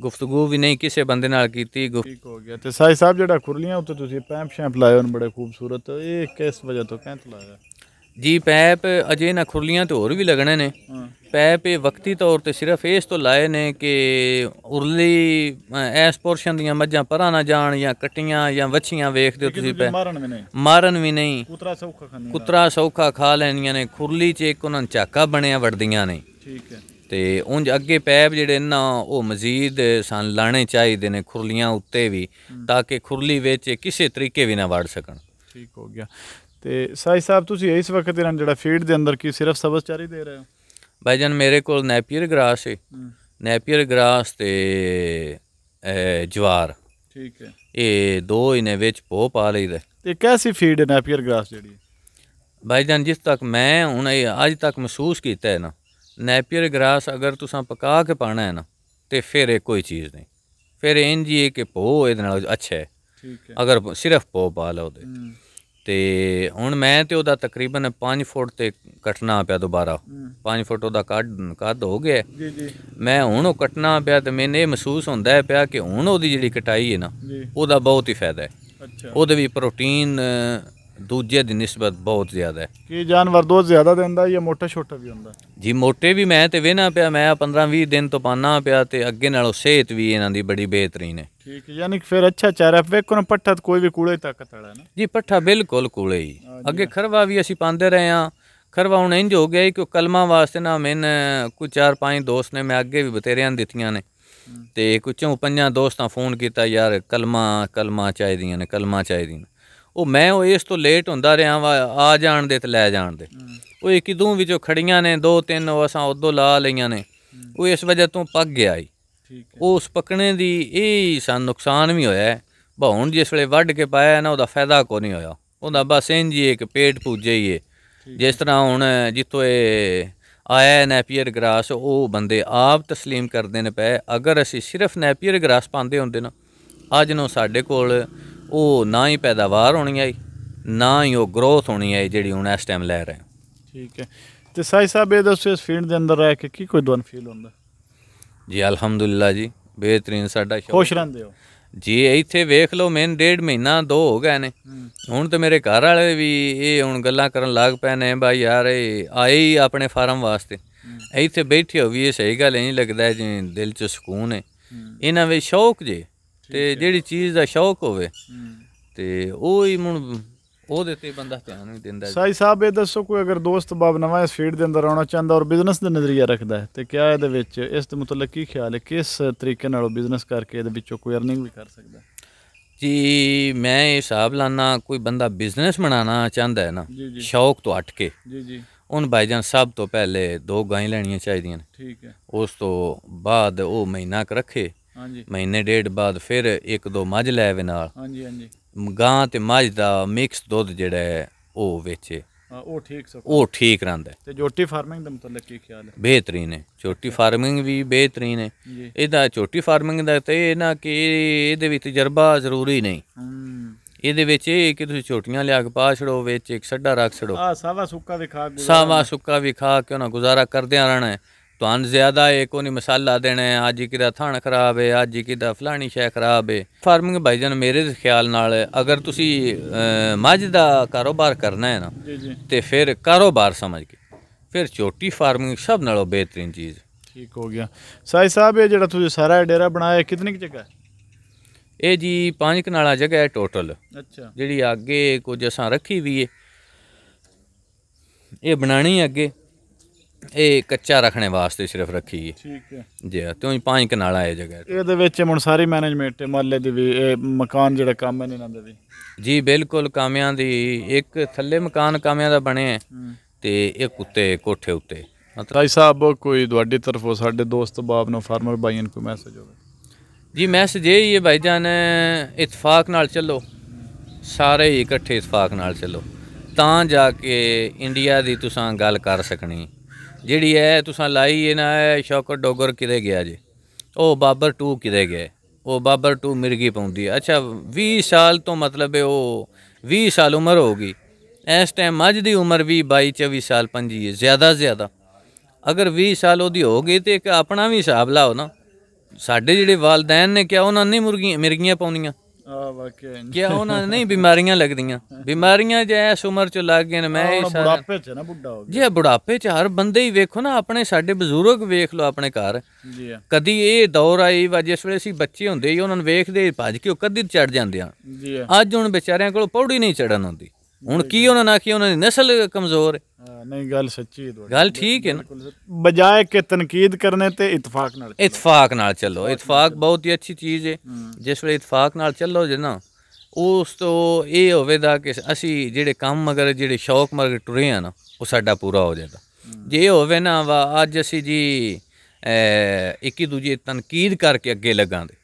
ਗੁਫ਼ਤਗੂ ਵੀ ਨਹੀਂ ਕਿਸੇ ਬੰਦੇ ਨਾਲ ਕੀਤੀ ਗੁਫ- ਠੀਕ ਹੋ ਗਿਆ। ਤੇ ਸਾਈ ਸਾਹਿਬ ਜਿਹੜਾ ਖੁਰਲੀਆਂ ਉੱਤੇ ਤੁਸੀਂ ਪੈਂਪ ਸ਼ੈਂਪ ਲਾਏ ਹਨ ਬੜੇ ਖੂਬਸੂਰਤ ਇਹ ਕਿਸ ਵਜ੍ਹਾ ਤੋਂ ਕਹਿੰਤ ਲਾਇਆ? ਜੀ ਪੈਪ ਅਜੇ ਨਾ ਖੁਰਲੀਆਂ ਤੇ ਹੋਰ ਵੀ ਲੱਗਣੇ ਨੇ। ਪੈਪ ਇਹ ਵਕਤੀ ਤੌਰ ਤੇ ਸਿਰਫ ਇਸ ਤੋਂ ਲਾਏ ਨੇ ਕਿ ਉਰਲੀ ਇਸ ਪੋਰਸ਼ਨ ਦੀਆਂ ਮੱਝਾਂ ਪਰਾਂ ਨਾ ਜਾਣ ਜਾਂ ਕਟੀਆਂ ਜਾਂ ਵੱਛੀਆਂ ਵੇਖਦੇ ਹੋ ਤੁਸੀਂ ਪੈ ਮਾਰਨ ਵੀ ਨਹੀਂ। ਕੁਤਰਾ ਸੌਖਾ ਖਾਨੀ ਕੁਤਰਾ ਸੌਖਾ ਖਾ ਲੈਣੀਆਂ ਨੇ। ਖੁਰਲੀ 'ਚ ਇੱਕ ਉਹਨਾਂ ਝਾਕਾ ਬਣਿਆ ਵੜਦੀਆਂ ਨੇ। ਠੀਕ ਹੈ। ਤੇ ਉਂਝ ਅੱਗੇ ਪੈਪ ਜਿਹੜੇ ਨਾ ਉਹ ਮਜ਼ੀਦ ਸਨ ਲਾਣੇ ਚਾਹੀਦੇ ਨੇ ਖੁਰਲੀਆਂ ਉੱਤੇ ਵੀ ਤਾਂ ਕਿ ਖੁਰਲੀ ਵਿੱਚ ਕਿਸੇ ਤਰੀਕੇ ਵੀ ਨਾ ਵੜ ਸਕਣ। ਠੀਕ ਹੋ ਗਿਆ। ਤੇ ਸਾਈ ਸਾਹਿਬ ਤੁਸੀਂ ਇਸ ਵਕਤ ਇਹਨਾਂ ਜਿਹੜਾ ਫੀਡ ਦੇ ਅੰਦਰ ਕੀ ਸਿਰਫ ਸਬਜ਼ ਚਾਰੀ ਦੇ ਰਹੇ ਹੋ? ਭਾਈਜਾਨ ਮੇਰੇ ਕੋਲ ਨੈਪੀਅਰ ਗ੍ਰਾਸ ਹੈ। ਨੈਪੀਅਰ ਗ੍ਰਾਸ ਤੇ ਜਵਾਰ। ਠੀਕ ਹੈ। ਇਹ ਦੋ ਹੀ ਨੇ ਵਿੱਚ ਪੋ ਪਾ ਲਈਦਾ ਤੇ ਕੈਸੀ ਫੀਡ ਹੈ ਨੈਪੀਅਰ ਗ੍ਰਾਸ ਜਿਹੜੀ? ਭਾਈਜਾਨ ਜਿਸ ਤੱਕ ਮੈਂ ਹੁਣ ਇਹ ਅੱਜ ਤੱਕ ਮਹਿਸੂਸ ਕੀਤਾ ਹੈ ਨਾ ਨੈਪੀਅਰ ਗ੍ਰਾਸ ਅਗਰ ਤੁਸੀਂ ਪਕਾ ਕੇ ਪਾਣਾ ਹੈ ਨਾ ਤੇ ਫਿਰ ਇਹ ਕੋਈ ਚੀਜ਼ ਨਹੀਂ। ਫਿਰ ਇੰਜ ਹੀ ਕਿ ਪੋ ਇਹਦੇ ਨਾਲ ਅੱਛਾ ਹੈ। ਠੀਕ ਹੈ। ਅਗਰ ਸਿਰਫ ਪੋ ਪਾ ਲਓ ਤੇ ਤੇ ਹੁਣ ਮੈਂ ਤੇ ਉਹਦਾ ਤਕਰੀਬਨ 5 ਫੁੱਟ ਤੇ ਕੱਟਣਾ ਪਿਆ ਦੁਬਾਰਾ। ਹੂੰ। 5 ਫੁੱਟ ਉਹਦਾ ਕੱਦ ਕੱਦ ਹੋ ਗਿਆ। ਜੀ ਜੀ। ਮੈਂ ਹੁਣ ਉਹ ਕੱਟਣਾ ਪਿਆ ਤੇ ਮੈਨੂੰ ਇਹ ਮਹਿਸੂਸ ਹੁੰਦਾ ਪਿਆ ਕਿ ਹੁਣ ਉਹਦੀ ਜਿਹੜੀ ਕਟਾਈ ਹੈ ਨਾ ਉਹਦਾ ਬਹੁਤ ਹੀ ਫਾਇਦਾ ਹੈ। ਅੱਛਾ। ਉਹਦੇ ਵੀ ਪ੍ਰੋਟੀਨ ਦੂਜੇ ਦੀ ਨਿਸਬਤ ਬਹੁਤ ਜ਼ਿਆਦਾ ਹੈ। ਕੀ ਜਾਨਵਰ ਦੁੱਧ ਜ਼ਿਆਦਾ ਦਿੰਦਾ ਜਾਂ ਮੋਟਾ ਛੋਟਾ ਵੀ ਹੁੰਦਾ? ਜੀ ਮੋਟੇ ਵੀ ਮੈਂ ਤੇ ਵੇਨਾ ਪਿਆ ਮੈਂ 15 20 ਦਿਨ ਤੋਂ ਪਾਣਾ ਪਿਆ ਤੇ ਅੱਗੇ ਨਾਲੋਂ ਸਿਹਤ ਵੀ ਇਹਨਾਂ ਦੀ ਬੜੀ ਬਿਹਤਰੀਨ ਹੈ। ਠੀਕ ਹੈ ਯਾਨੀ ਕਿ ਫਿਰ ਅੱਛਾ ਚਾਰਾ ਵੇਖੋ ਨਾ ਪੱਠਾ ਕੋਈ ਵੀ ਕੂੜੇ ਤਾਕਤ ਵਾਲਾ ਹੈ ਨਾ। ਜੀ ਪੱਠਾ ਬਿਲਕੁਲ ਕੋਲੇ ਹੀ। ਅੱਗੇ ਖਰਵਾ ਵੀ ਅਸੀਂ ਪਾਉਂਦੇ ਰਹੇ ਆ ਖਰਵਾ ਹੁਣ ਇੰਜ ਹੋ ਗਿਆ ਕਿ ਕਲਮਾਂ ਵਾਸਤੇ ਨਾ ਮੈਨ ਕੋਈ ਚਾਰ ਪੰਜ ਦੋਸਤ ਨੇ ਮੈਂ ਅੱਗੇ ਵੀ ਬਤੇਰਿਆਂ ਦਿੱਤੀਆਂ ਨੇ। ਤੇ ਕੁਝ ਚੋਂ ਪੰਜਾਂ ਦੋਸਤਾਂ ਫੋਨ ਕੀਤਾ ਯਾਰ ਕਲਮਾਂ ਕਲਮਾਂ ਚਾਹੀਦੀਆਂ ਨੇ ਕਲਮਾਂ ਚਾਹੀਦੀਆਂ ਨੇ। ਉਹ ਮੈਂ ਉਹ ਇਸ ਤੋਂ ਲੇਟ ਹੁੰਦਾ ਰਿਹਾ ਵਾ ਆ ਜਾਣ ਦੇ ਤੇ ਲੈ ਜਾਣ ਦੇ ਉਹ ਇੱਕ ਦੋ ਵਿੱਚੋਂ ਖੜੀਆਂ ਨੇ ਦੋ ਤਿੰਨ ਉਹ ਅਸਾਂ ਉਦੋਂ ਲਾ ਲਈਆਂ ਨੇ ਉਹ ਇਸ ਵਜ੍ਹਾ ਤੋਂ ਪੱਕ ਗਿਆ ਈ ਠੀਕ ਹੈ ਉਸ ਪਕਣੇ ਦੀ ਇਹ ਸਾਨੂੰ ਨੁਕਸਾਨ ਵੀ ਹੋਇਆ ਹੈ ਬਾ ਹੁਣ ਜਿਸ ਵੇਲੇ ਵੱਢ ਕੇ ਪਾਇਆ ਨਾ ਉਹਦਾ ਫਾਇਦਾ ਕੋ ਨਹੀਂ ਹੋਇਆ ਉਹਦਾ ਬਸ ਇੰਜ ਹੀ ਇੱਕ ਪੇਟ ਪੂਜੇ ਹੀ ਹੈ ਜਿਸ ਤਰ੍ਹਾਂ ਹੁਣ ਜਿੱਥੋਂ ਇਹ ਆਇਆ ਹੈ ਨੈਪੀਅਰ ਗ੍ਰਾਸ ਉਹ ਬੰਦੇ ਆਪ تسلیم ਕਰਦੇ ਨੇ ਪਏ ਅਗਰ ਅਸੀਂ ਸਿਰਫ ਨੈਪੀਅਰ ਗ੍ਰਾਸ ਪਾਉਂਦੇ ਹੁੰਦੇ ਨਾ ਅੱਜ ਨੂੰ ਸਾਡੇ ਕੋਲ ਉਹ ਨਾ ਹੀ ਪੈਦਾਵਾਰ ਹੋਣੀ ਆਈ ਨਾ ਹੀ ਉਹ ਗਰੋਥ ਹੋਣੀ ਆਈ ਜਿਹੜੀ ਹੁਣ ਇਸ ਟਾਈਮ ਲੈ ਰਹੇ ਠੀਕ ਹੈ। ਤੇ ਸਾਈ ਸਾਹਿਬ ਇਹ ਦੱਸੋ ਇਸ ਫੀਲਡ ਦੇ ਅੰਦਰ ਰਹਿ ਕੇ ਕੀ ਕੋਈ ਦਵਨ ਫੀਲ ਹੁੰਦਾ? ਜੀ ਅਲਹਮਦੁਲਿਲਾ ਜੀ ਬਿਹਤਰੀਨ ਸਾਡਾ ਸ਼ੌਕ। ਖੁਸ਼ ਰਹਿੰਦੇ ਹੋ? ਜੀ ਇੱਥੇ ਵੇਖ ਲਓ ਮੈਨੂੰ ਡੇਢ ਮਹੀਨਾ ਦੋ ਹੋ ਗਏ ਨੇ। ਹੁਣ ਤੇ ਮੇਰੇ ਘਰ ਵਾਲੇ ਵੀ ਇਹ ਹੁਣ ਗੱਲਾਂ ਕਰਨ ਲੱਗ ਪਏ ਨੇ ਬਾਈ ਯਾਰ ਇਹ ਆਏ ਹੀ ਆਪਣੇ ਫਾਰਮ ਵਾਸਤੇ। ਇੱਥੇ ਬੈਠੇ ਹੋ ਵੀ ਇਹ ਸਹੀ ਗੱਲ ਨਹੀਂ ਲੱਗਦਾ ਜਿਵੇਂ ਦਿਲ 'ਚ ਸਕੂਨ ਹੈ। ਇਹਨਾਂ ਵਿੱਚ ਸ਼ੌਕ ਜੇ। ਤੇ ਜਿਹੜੀ ਚੀਜ਼ ਦਾ ਸ਼ੌਕ ਹੋਵੇ ਤੇ ਉਹ ਹੀ ਹੁਣ ਉਹਦੇ ਤੇ ਬੰਦਾ ਧਿਆਨ ਵੀ ਦਿੰਦਾ। ਜੀ। ਸਾਈ ਸਾਹਿਬ ਇਹ ਦੱਸੋ ਕੋਈ ਅਗਰ ਦੋਸਤ ਬਾਬ ਨਵਾਂ ਇਸ ਫੀਲਡ ਦੇ ਅੰਦਰ ਆਉਣਾ ਚਾਹੁੰਦਾ ਔਰ ਬਿਜ਼ਨਸ ਦਾ ਨਜ਼ਰੀਆ ਰੱਖਦਾ ਹੈ ਤੇ ਕਿਆ ਇਹਦੇ ਵਿੱਚ ਇਸ ਦੇ ਮੁਤਲਕ ਕੀ ਖਿਆਲ ਹੈ? ਕਿਸ ਤਰੀਕੇ ਨਾਲ ਉਹ ਬਿਜ਼ਨਸ ਕਰਕੇ ਇਹਦੇ ਵਿੱਚੋਂ ਕੋਈ ਅਰਨਿੰਗ ਵੀ ਕਰ ਸਕਦਾ? ਜੀ ਮੈਂ ਇਹ ਹਿਸਾਬ ਲਾਣਾ ਕੋਈ ਬੰਦਾ ਬਿਜ਼ਨਸ ਬਣਾਉਣਾ ਚਾਹੁੰਦਾ ਹੈ ਨਾ ਸ਼ੌਕ ਤੋਂ ਹਟ ਕੇ ਜੀ ਜੀ। ਉਹਨ ਭਾਈਜਾਨ ਸਭ ਤੋਂ ਪਹਿਲੇ ਦੋ ਗਾਂ ਲੈਣੀਆਂ ਚਾਹੀਦੀਆਂ ਨੇ। ਠੀਕ ਹੈ। ਉਸ ਤੋਂ ਬਾਅਦ ਉਹ ਮਹੀਨਾ ਕੁ ਰੱਖੇ ਮਹੀਨੇ ਡੇਢ ਬਾਅਦ ਫਿਰ ਇੱਕ ਦੋ ਮੱਝ ਲੈ ਆਵੇ ਨਾਲ। ਹਾਂਜੀ ਹਾਂਜੀ। ਗਾਂ ਤੇ ਮੱਝ ਦਾ ਮਿਕਸ ਦੁੱਧ ਜਿਹੜਾ ਹੈ ਉਹ ਵੇਚੇ। ਉਹ ਠੀਕ ਸੋ ਉਹ ਠੀਕ ਰਹਿੰਦਾ ਤੇ ਜੋਟੀ ਫਾਰਮਿੰਗ ਦੇ ਮੁਤਲਕ ਕੀ ਖਿਆਲ ਹੈ? ਬਿਹਤਰੀਨ ਹੈ। ਛੋਟੀ ਫਾਰਮਿੰਗ ਵੀ ਬਿਹਤਰੀਨ ਹੈ। ਇਹਦਾ ਛੋਟੀ ਫਾਰਮਿੰਗ ਦਾ ਤੇ ਇਹ ਨਾ ਕਿ ਇਹਦੇ ਵਿੱਚ ਤਜਰਬਾ ਜ਼ਰੂਰੀ ਨਹੀਂ। ਇਹਦੇ ਵਿੱਚ ਇਹ ਕਿ ਤੁਸੀਂ ਛੋਟੀਆਂ ਲਿਆ ਕੇ ਪਾ ਛੜੋ ਵਿੱਚ ਇੱਕ ਸੱਡਾ ਰੱਖ ਛੜੋ ਆ ਸਾਵਾ ਸੁੱਕਾ ਵੀ ਖਾ ਗੁਜ਼ਾਰਾ ਸਾਵਾ ਸੁੱਕਾ ਵੀ ਖਾ ਕੇ ਉਹਨਾਂ ਗੁਜ਼ਾਰਾ ਕਰਦਿਆਂ ਰਹਿਣਾ ਹੈ। ਤੁਹਾਨੂੰ ਜ਼ਿਆਦਾ ਇਹ ਕੋਈ ਨਹੀਂ ਮਸਾਲਾ ਦੇਣਾ ਹੈ ਅੱਜ ਕਿਦਾ ਥਾਣ ਖਰਾਬ ਹੈ ਅੱਜ ਕਿਦਾ ਫਲਾਣੀ ਸ਼ੈ ਖਰਾਬ ਹੈ। ਫਾਰਮਿੰਗ ਭਾਈਜਾਨ ਮੇਰੇ ਖਿਆਲ ਨਾਲ ਅਗਰ ਤੁਸੀਂ ਮੱਝ ਦਾ ਕਾਰੋਬਾਰ ਕਰਨਾ ਹੈ ਨਾ ਤੇ ਫਿਰ ਕਾਰੋਬਾਰ ਸਮਝ ਕੇ ਫਿਰ ਛੋਟੀ ਫਾਰਮਿੰਗ ਸਭ ਨਾਲੋਂ ਬਿਹਤਰੀਨ ਚੀਜ਼। ਠੀਕ ਹੋ ਗਿਆ। ਸਾਈ ਸਾਹਿਬ ਇਹ ਜਿਹੜਾ ਤੁਸੀਂ ਸਾਰਾ ਡੇਰਾ ਬਣਾਇਆ ਕਿਤਨੀ ਕੁ ਜਗ੍ਹਾ ਹੈ? ਇਹ ਜੀ ਪੰਜ ਕਨਾਲਾ ਜਗ੍ਹਾ ਹੈ ਟੋਟਲ ਅੱਛਾ। ਜਿਹੜੀ ਅੱਗੇ ਕੁਝ ਅਸਾਂ ਰੱਖੀ ਵੀ ਹੈ ਇਹ ਬਣਾਣੀ ਅੱਗੇ। ਇਹ ਕੱਚਾ ਰੱਖਣੇ ਵਾਸਤੇ ਸਿਰਫ ਰੱਖੀ ਹੈ। ਠੀਕ ਹੈ। ਜੀ ਤੇ ਉਹ ਪੰਜ ਕਨਾਲਾ ਹੈ ਜਗ੍ਹਾ ਇਹਦੇ ਵਿੱਚ ਹੁਣ ਸਾਰੀ ਮੈਨੇਜਮੈਂਟ ਮਹੱਲੇ ਦੀ ਵੀ ਇਹ ਮਕਾਨ ਜਿਹੜਾ ਕੰਮ ਹੈ ਇਹਨਾਂ ਦੇ ਵੀ। ਜੀ ਬਿਲਕੁਲ ਕਾਮਿਆਂ ਦੀ ਇੱਕ ਥੱਲੇ ਮਕਾਨ ਕਾਮਿਆਂ ਦਾ ਬਣਿਆ ਹੈ ਤੇ ਇੱਕ ਉੱਤੇ ਕੋਠੇ ਉੱਤੇ। ਮਤਲਬ ਸਾਹਿਬ ਕੋਈ ਤੁਹਾਡੀ ਤਰਫੋਂ ਸਾਡੇ ਦੋਸਤ ਬਾਬ ਨੂੰ ਫਾਰਮਰ ਭਾਈਆਂ ਨੂੰ ਕੋਈ ਮੈਸੇਜ ਹੋਵੇ? ਜੀ ਮੈਸੇਜ ਇਹ ਹੀ ਹੈ ਭਾਈਜਾਨ ਇਤਫਾਕ ਨਾਲ ਚੱਲੋ। ਸਾਰੇ ਇਕੱਠੇ ਇਤਫਾਕ ਨਾਲ ਚੱਲੋ। ਤਾਂ ਜਾ ਕੇ ਇੰਡੀਆ ਦੀ ਤੁਸੀਂ ਗੱਲ ਕਰ ਸਕਣੀ। ਜਿਹੜੀ ਹੈ ਤੁਸੀਂ ਲਾਈ ਇਹ ਨਾ ਹੈ ਸ਼ੌਕਤ ਡੋਗਰ ਕਿਤੇ ਗਿਆ ਜੀ। ਉਹ ਬਾਬਰ 2 ਕਿਤੇ ਗਏ ਉਹ ਬਾਬਰ 2 ਮਿਰਗੀ ਪਾਉਂਦੀ ਹੈ ਅੱਛਾ 20 ਸਾਲ ਤੋਂ ਮਤਲਬ ਹੈ ਉਹ 20 ਸਾਲ ਉਮਰ ਹੋ ਗਈ। ਇਸ ਟਾਈਮ ਮੱਝ ਦੀ ਉਮਰ ਵੀ 22 24 ਸਾਲ ਪੰਜੀ ਹੈ ਜ਼ਿਆਦਾ ਜ਼ਿਆਦਾ। ਅਗਰ 20 ਸਾਲ ਉਹਦੀ ਹੋ ਗਈ ਤੇ ਇੱਕ ਆਪਣਾ ਵੀ ਹਿਸਾਬ ਲਾਓ ਨਾ। ਸਾਡੇ ਜਿਹੜੇ ਵਾਲਦੈਨ ਨੇ ਕਿਹਾ, ਉਹਨਾਂ ਨੇ ਮੁਰਗੀਆਂ, ਮਿਰਗੀਆਂ ਪਾਉਣੀਆਂ। ਆ ਵਾਕਿਆ ਕਿਹਾ ਉਹਨਾਂ ਨੇ ਨਹੀਂ ਬਿਮਾਰੀਆਂ ਲੱਗਦੀਆਂ। ਬਿਮਾਰੀਆਂ ਜੇ ਇਸ ਉਮਰ ਚ ਲੱਗ ਗਏ ਨੇ ਮੈਂ ਇਹ ਸਾਰਾ ਬੁਢਾਪੇ ਚ ਨਾ ਬੁੱਢਾ ਹੋ ਜੇ ਬੁਢਾਪੇ ਚ ਹਰ ਬੰਦੇ ਹੀ ਵੇਖੋ ਨਾ ਆਪਣੇ ਸਾਡੇ ਬਜ਼ੁਰਗ ਵੇਖ ਲਓ ਆਪਣੇ ਘਰ। ਗਿਆ ਜੀ ਕਦੀ ਇਹ ਦੌਰ ਆਈ ਵਾ ਜਿਸ ਵੇਲੇ ਅਸੀਂ ਬੱਚੇ ਹੁੰਦੇ ਸੀ ਉਹਨਾਂ ਨੂੰ ਵੇਖਦੇ ਭੱਜ ਕੇ ਉਹ ਕਦੀ ਚੜ ਜਾਂਦੇ ਆ। ਜੀ ਅੱਜ ਹੁਣ ਵਿਚਾਰਿਆਂ ਕੋਲ ਪੌੜੀ ਨਹੀਂ ਚੜਨ ਹੁੰਦੀ ਹੁਣ ਕੀ ਉਹਨਾਂ ਨਾਲ ਕੀ ਉਹਨਾਂ ਦੀ ਨਸਲ ਕਮਜ਼ੋਰ ਹੈ ਹਾਂ, ਨਹੀਂ ਗੱਲ ਸੱਚੀ ਹੈ ਤੁਹਾਡੀ। ਗੱਲ ਠੀਕ ਹੈ ਨਾ? ਬਜਾਏ ਕਿ ਤਨਕੀਦ ਕਰਨੇ ਤੇ ਇਤਫਾਕ ਨਾਲ ਇਤਫਾਕ ਨਾਲ ਚੱਲੋ। ਇਤਫਾਕ ਬਹੁਤ ਹੀ ਅੱਛੀ ਚੀਜ਼ ਹੈ। ਜਿਸ ਵੇਲੇ ਇਤਫਾਕ ਨਾਲ ਚੱਲੋ ਜੇ ਨਾ ਉਸ ਤੋਂ ਇਹ ਹੋਵੇਗਾ ਕਿ ਅਸੀਂ ਜਿਹੜੇ ਕੰਮ ਮਗਰ ਜਿਹੜੇ ਸ਼ੌਕ ਮਗਰ ਟੁਰੇ ਆ ਨਾ ਉਹ ਸਾਡਾ ਪੂਰਾ ਹੋ ਜਾਏਗਾ। ਜੇ ਹੋਵੇ ਨਾ ਵਾ ਅੱਜ ਅਸੀਂ ਜੀ ਇੱਕੀ ਦੂਜੇ ਤਨਕੀਦ ਕਰਕੇ ਅੱਗੇ ਲੱਗਾਂਗੇ।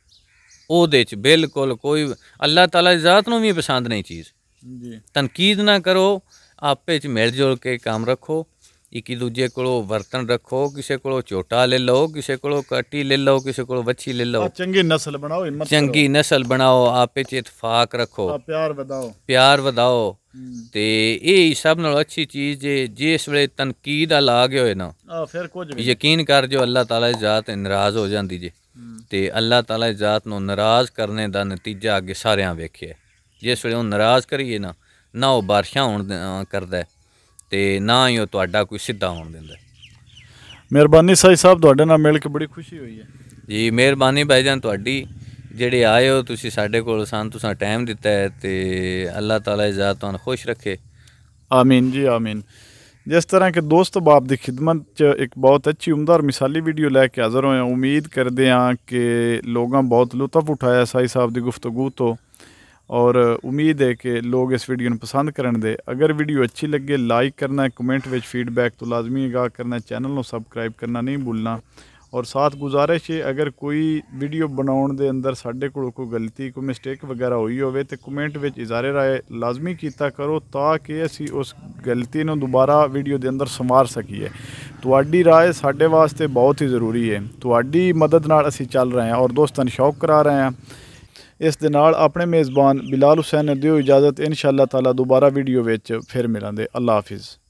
ਉਹਦੇ ਚ ਬਿਲਕੁਲ ਕੋਈ ਅੱਲਾਹ ਤਾਲਾ ਦੀ ਜ਼ਾਤ ਨੂੰ ਵੀ ਪਸੰਦ ਨਹੀਂ ਚੀਜ਼। ਜੀ। ਤਨਕੀਦ ਨਾ ਕਰੋ ਆਪੇ ਚ ਮਿਲ ਜੁਲ ਕੇ ਕੰਮ ਰੱਖੋ। ਇੱਕ ਦੂਜੇ ਕੋਲੋਂ ਵਰਤਨ ਰੱਖੋ। ਕਿਸੇ ਕੋਲੋਂ ਝੋਟਾ ਲੈ ਲਓ ਕਿਸੇ ਕੋਲੋਂ ਕਾਟੀ ਲੈ ਲਓ ਕਿਸੇ ਕੋਲੋਂ ਵੱਛੀ ਲੈ ਲਓ। ਚੰਗੀ ਨਸਲ ਬਣਾਓ ਹਿੰਮਤ ਚੰਗੀ ਨਸਲ ਬਣਾਓ ਆਪੇ ਚ ਇਤਫਾਕ ਰੱਖੋ। ਪਿਆਰ ਵਧਾਓ। ਪਿਆਰ ਵਧਾਓ। ਤੇ ਇਹ ਸਭ ਨਾਲੋਂ ਅੱਛੀ ਚੀਜ਼ ਜੇ ਜਿਸ ਵੇਲੇ ਤਨਕੀਦ ਆ ਲਾ ਗਏ ਹੋਏ ਨਾ ਆ ਫਿਰ ਕੁਝ ਵੀ ਯਕੀਨ ਕਰ ਜੋ ਅੱਲਾਹ ਤਾਲਾ ਦੀ ਜ਼ਾਤ ਨਾਰਾਜ਼ ਹੋ ਜਾਂਦੀ ਜੇ। ਤੇ ਅੱਲਾਹ ਤਾਲਾ ਦੀ ਜ਼ਾਤ ਨੂੰ ਨਾਰਾਜ਼ ਕਰਨੇ ਦਾ ਨਤੀਜਾ ਅੱਗੇ ਸਾਰਿਆਂ ਵੇਖਿਆ। ਜਿਸ ਵੇਲੇ ਉਹ ਨਾਰਾਜ਼ ਕਰੀਏ ਨਾ ਨਾ ਉਹ ਬਾਰਿਸ਼ਾਂ ਹੋਣ ਕਰਦਾ ਤੇ ਨਾ ਹੀ ਉਹ ਤੁਹਾਡਾ ਕੋਈ ਸਿੱਧਾ ਹੋਣ ਦਿੰਦਾ। ਮਿਹਰਬਾਨੀ ਸਾਈ ਸਾਹਿਬ ਤੁਹਾਡੇ ਨਾਲ ਮਿਲ ਕੇ ਬੜੀ ਖੁਸ਼ੀ ਹੋਈ ਹੈ। ਜੀ ਮਿਹਰਬਾਨੀ ਭਾਈਜਾਨ ਤੁਹਾਡੀ। ਜਿਹੜੇ ਆਏ ਹੋ ਤੁਸੀਂ ਸਾਡੇ ਕੋਲ ਸਾਨੂੰ ਤੁਸੀਂ ਟਾਈਮ ਦਿੱਤਾ ਹੈ ਤੇ ਅੱਲਾਹ ਤਾਲਾ ਦੀ ਜ਼ਾਤ ਤੁਹਾਨੂੰ ਖੁਸ਼ ਰੱਖੇ। ਆਮੀਨ ਜੀ ਆਮੀਨ। ਜਿਸ ਤਰ੍ਹਾਂ ਕਿ ਦੋਸਤ ਬਾਪ ਦੀ ਖਿਦਮਤ ਚ ਇੱਕ ਬਹੁਤ ਅੱਛੀ ਉਮਦਾ ਔਰ ਮਿਸਾਲੀ ਵੀਡੀਓ ਲੈ ਕੇ ਹਾਜ਼ਰ ਹੋਏ ਹਾਂ। ਉਮੀਦ ਕਰਦੇ ਹਾਂ ਕਿ ਲੋਕਾਂ ਬਹੁਤ ਲੁਤਫ ਉਠਾਇਆ ਸਾਈ ਸਾਹਿਬ ਦੀ ਗੁਫ਼ਤਗੂ ਤੋਂ। ਔਰ ਉਮੀਦ ਹੈ ਕਿ ਲੋਕ ਇਸ ਵੀਡੀਓ ਨੂੰ ਪਸੰਦ ਕਰਨਗੇ ਅਗਰ ਵੀਡੀਓ ਅੱਛੀ ਲੱਗੇ ਲਾਈਕ ਕਰਨਾ ਹੈ ਕਮੈਂਟ ਵਿੱਚ ਫੀਡਬੈਕ ਤੋਂ ਲਾਜ਼ਮੀ ਆਗਾਹ ਕਰਨਾ ਹੈ ਚੈਨਲ ਨੂੰ ਸਬਸਕ੍ਰਾਈਬ ਕਰਨਾ ਨਹੀਂ ਭੁੱਲਣਾ। ਔਰ ਸਾਥ ਗੁਜ਼ਾਰਿਸ਼ ਹੈ, ਅਗਰ ਕੋਈ ਵੀਡੀਓ ਬਣਾਉਣ ਦੇ ਅੰਦਰ ਸਾਡੇ ਕੋਲ ਕੋਈ ਗਲਤੀ, ਕੋਈ ਮਿਸਟੇਕ ਵਗੈਰਾ ਹੋਈ ਹੋਵੇ ਤੇ ਕਮੈਂਟ ਵਿੱਚ ਇਜ਼ਾਰੇ ਰਾਏ ਲਾਜ਼ਮੀ ਕੀਤਾ ਕਰੋ ਤਾਂ ਕਿ ਅਸੀਂ ਉਸ ਗਲਤੀ ਨੂੰ ਦੁਬਾਰਾ ਵੀਡੀਓ ਦੇ ਅੰਦਰ ਸੰਵਾਰ ਸਕੀਏ। ਤੁਹਾਡੀ ਰਾਏ ਸਾਡੇ ਵਾਸਤੇ ਬਹੁਤ ਹੀ ਜ਼ਰੂਰੀ ਹੈ। ਤੁਹਾਡੀ ਮਦਦ ਨਾਲ ਅਸੀਂ ਚੱਲ ਰਹੇ ਹਾਂ। ਔਰ ਦੋਸਤਾਂ ਨੂੰ ਸ਼ੌਕ ਕਰਾ ਰਹੇ ਹਾਂ। ਇਸ ਦੇ ਨਾਲ ਆਪਣੇ ਮੇਜ਼ਬਾਨ ਬਿਲਾਲ ਹੁਸੈਨ ਨੇ ਦਿਓ ਇਜਾਜ਼ਤ, ਇਨਸ਼ਾਅੱਲਾ ਤਾਲਾ ਦੁਬਾਰਾ ਵੀਡੀਓ ਵਿੱਚ ਫਿਰ ਮਿਲਾਂਗੇ। ਅੱਲਾ ਹਾਫਿਜ਼।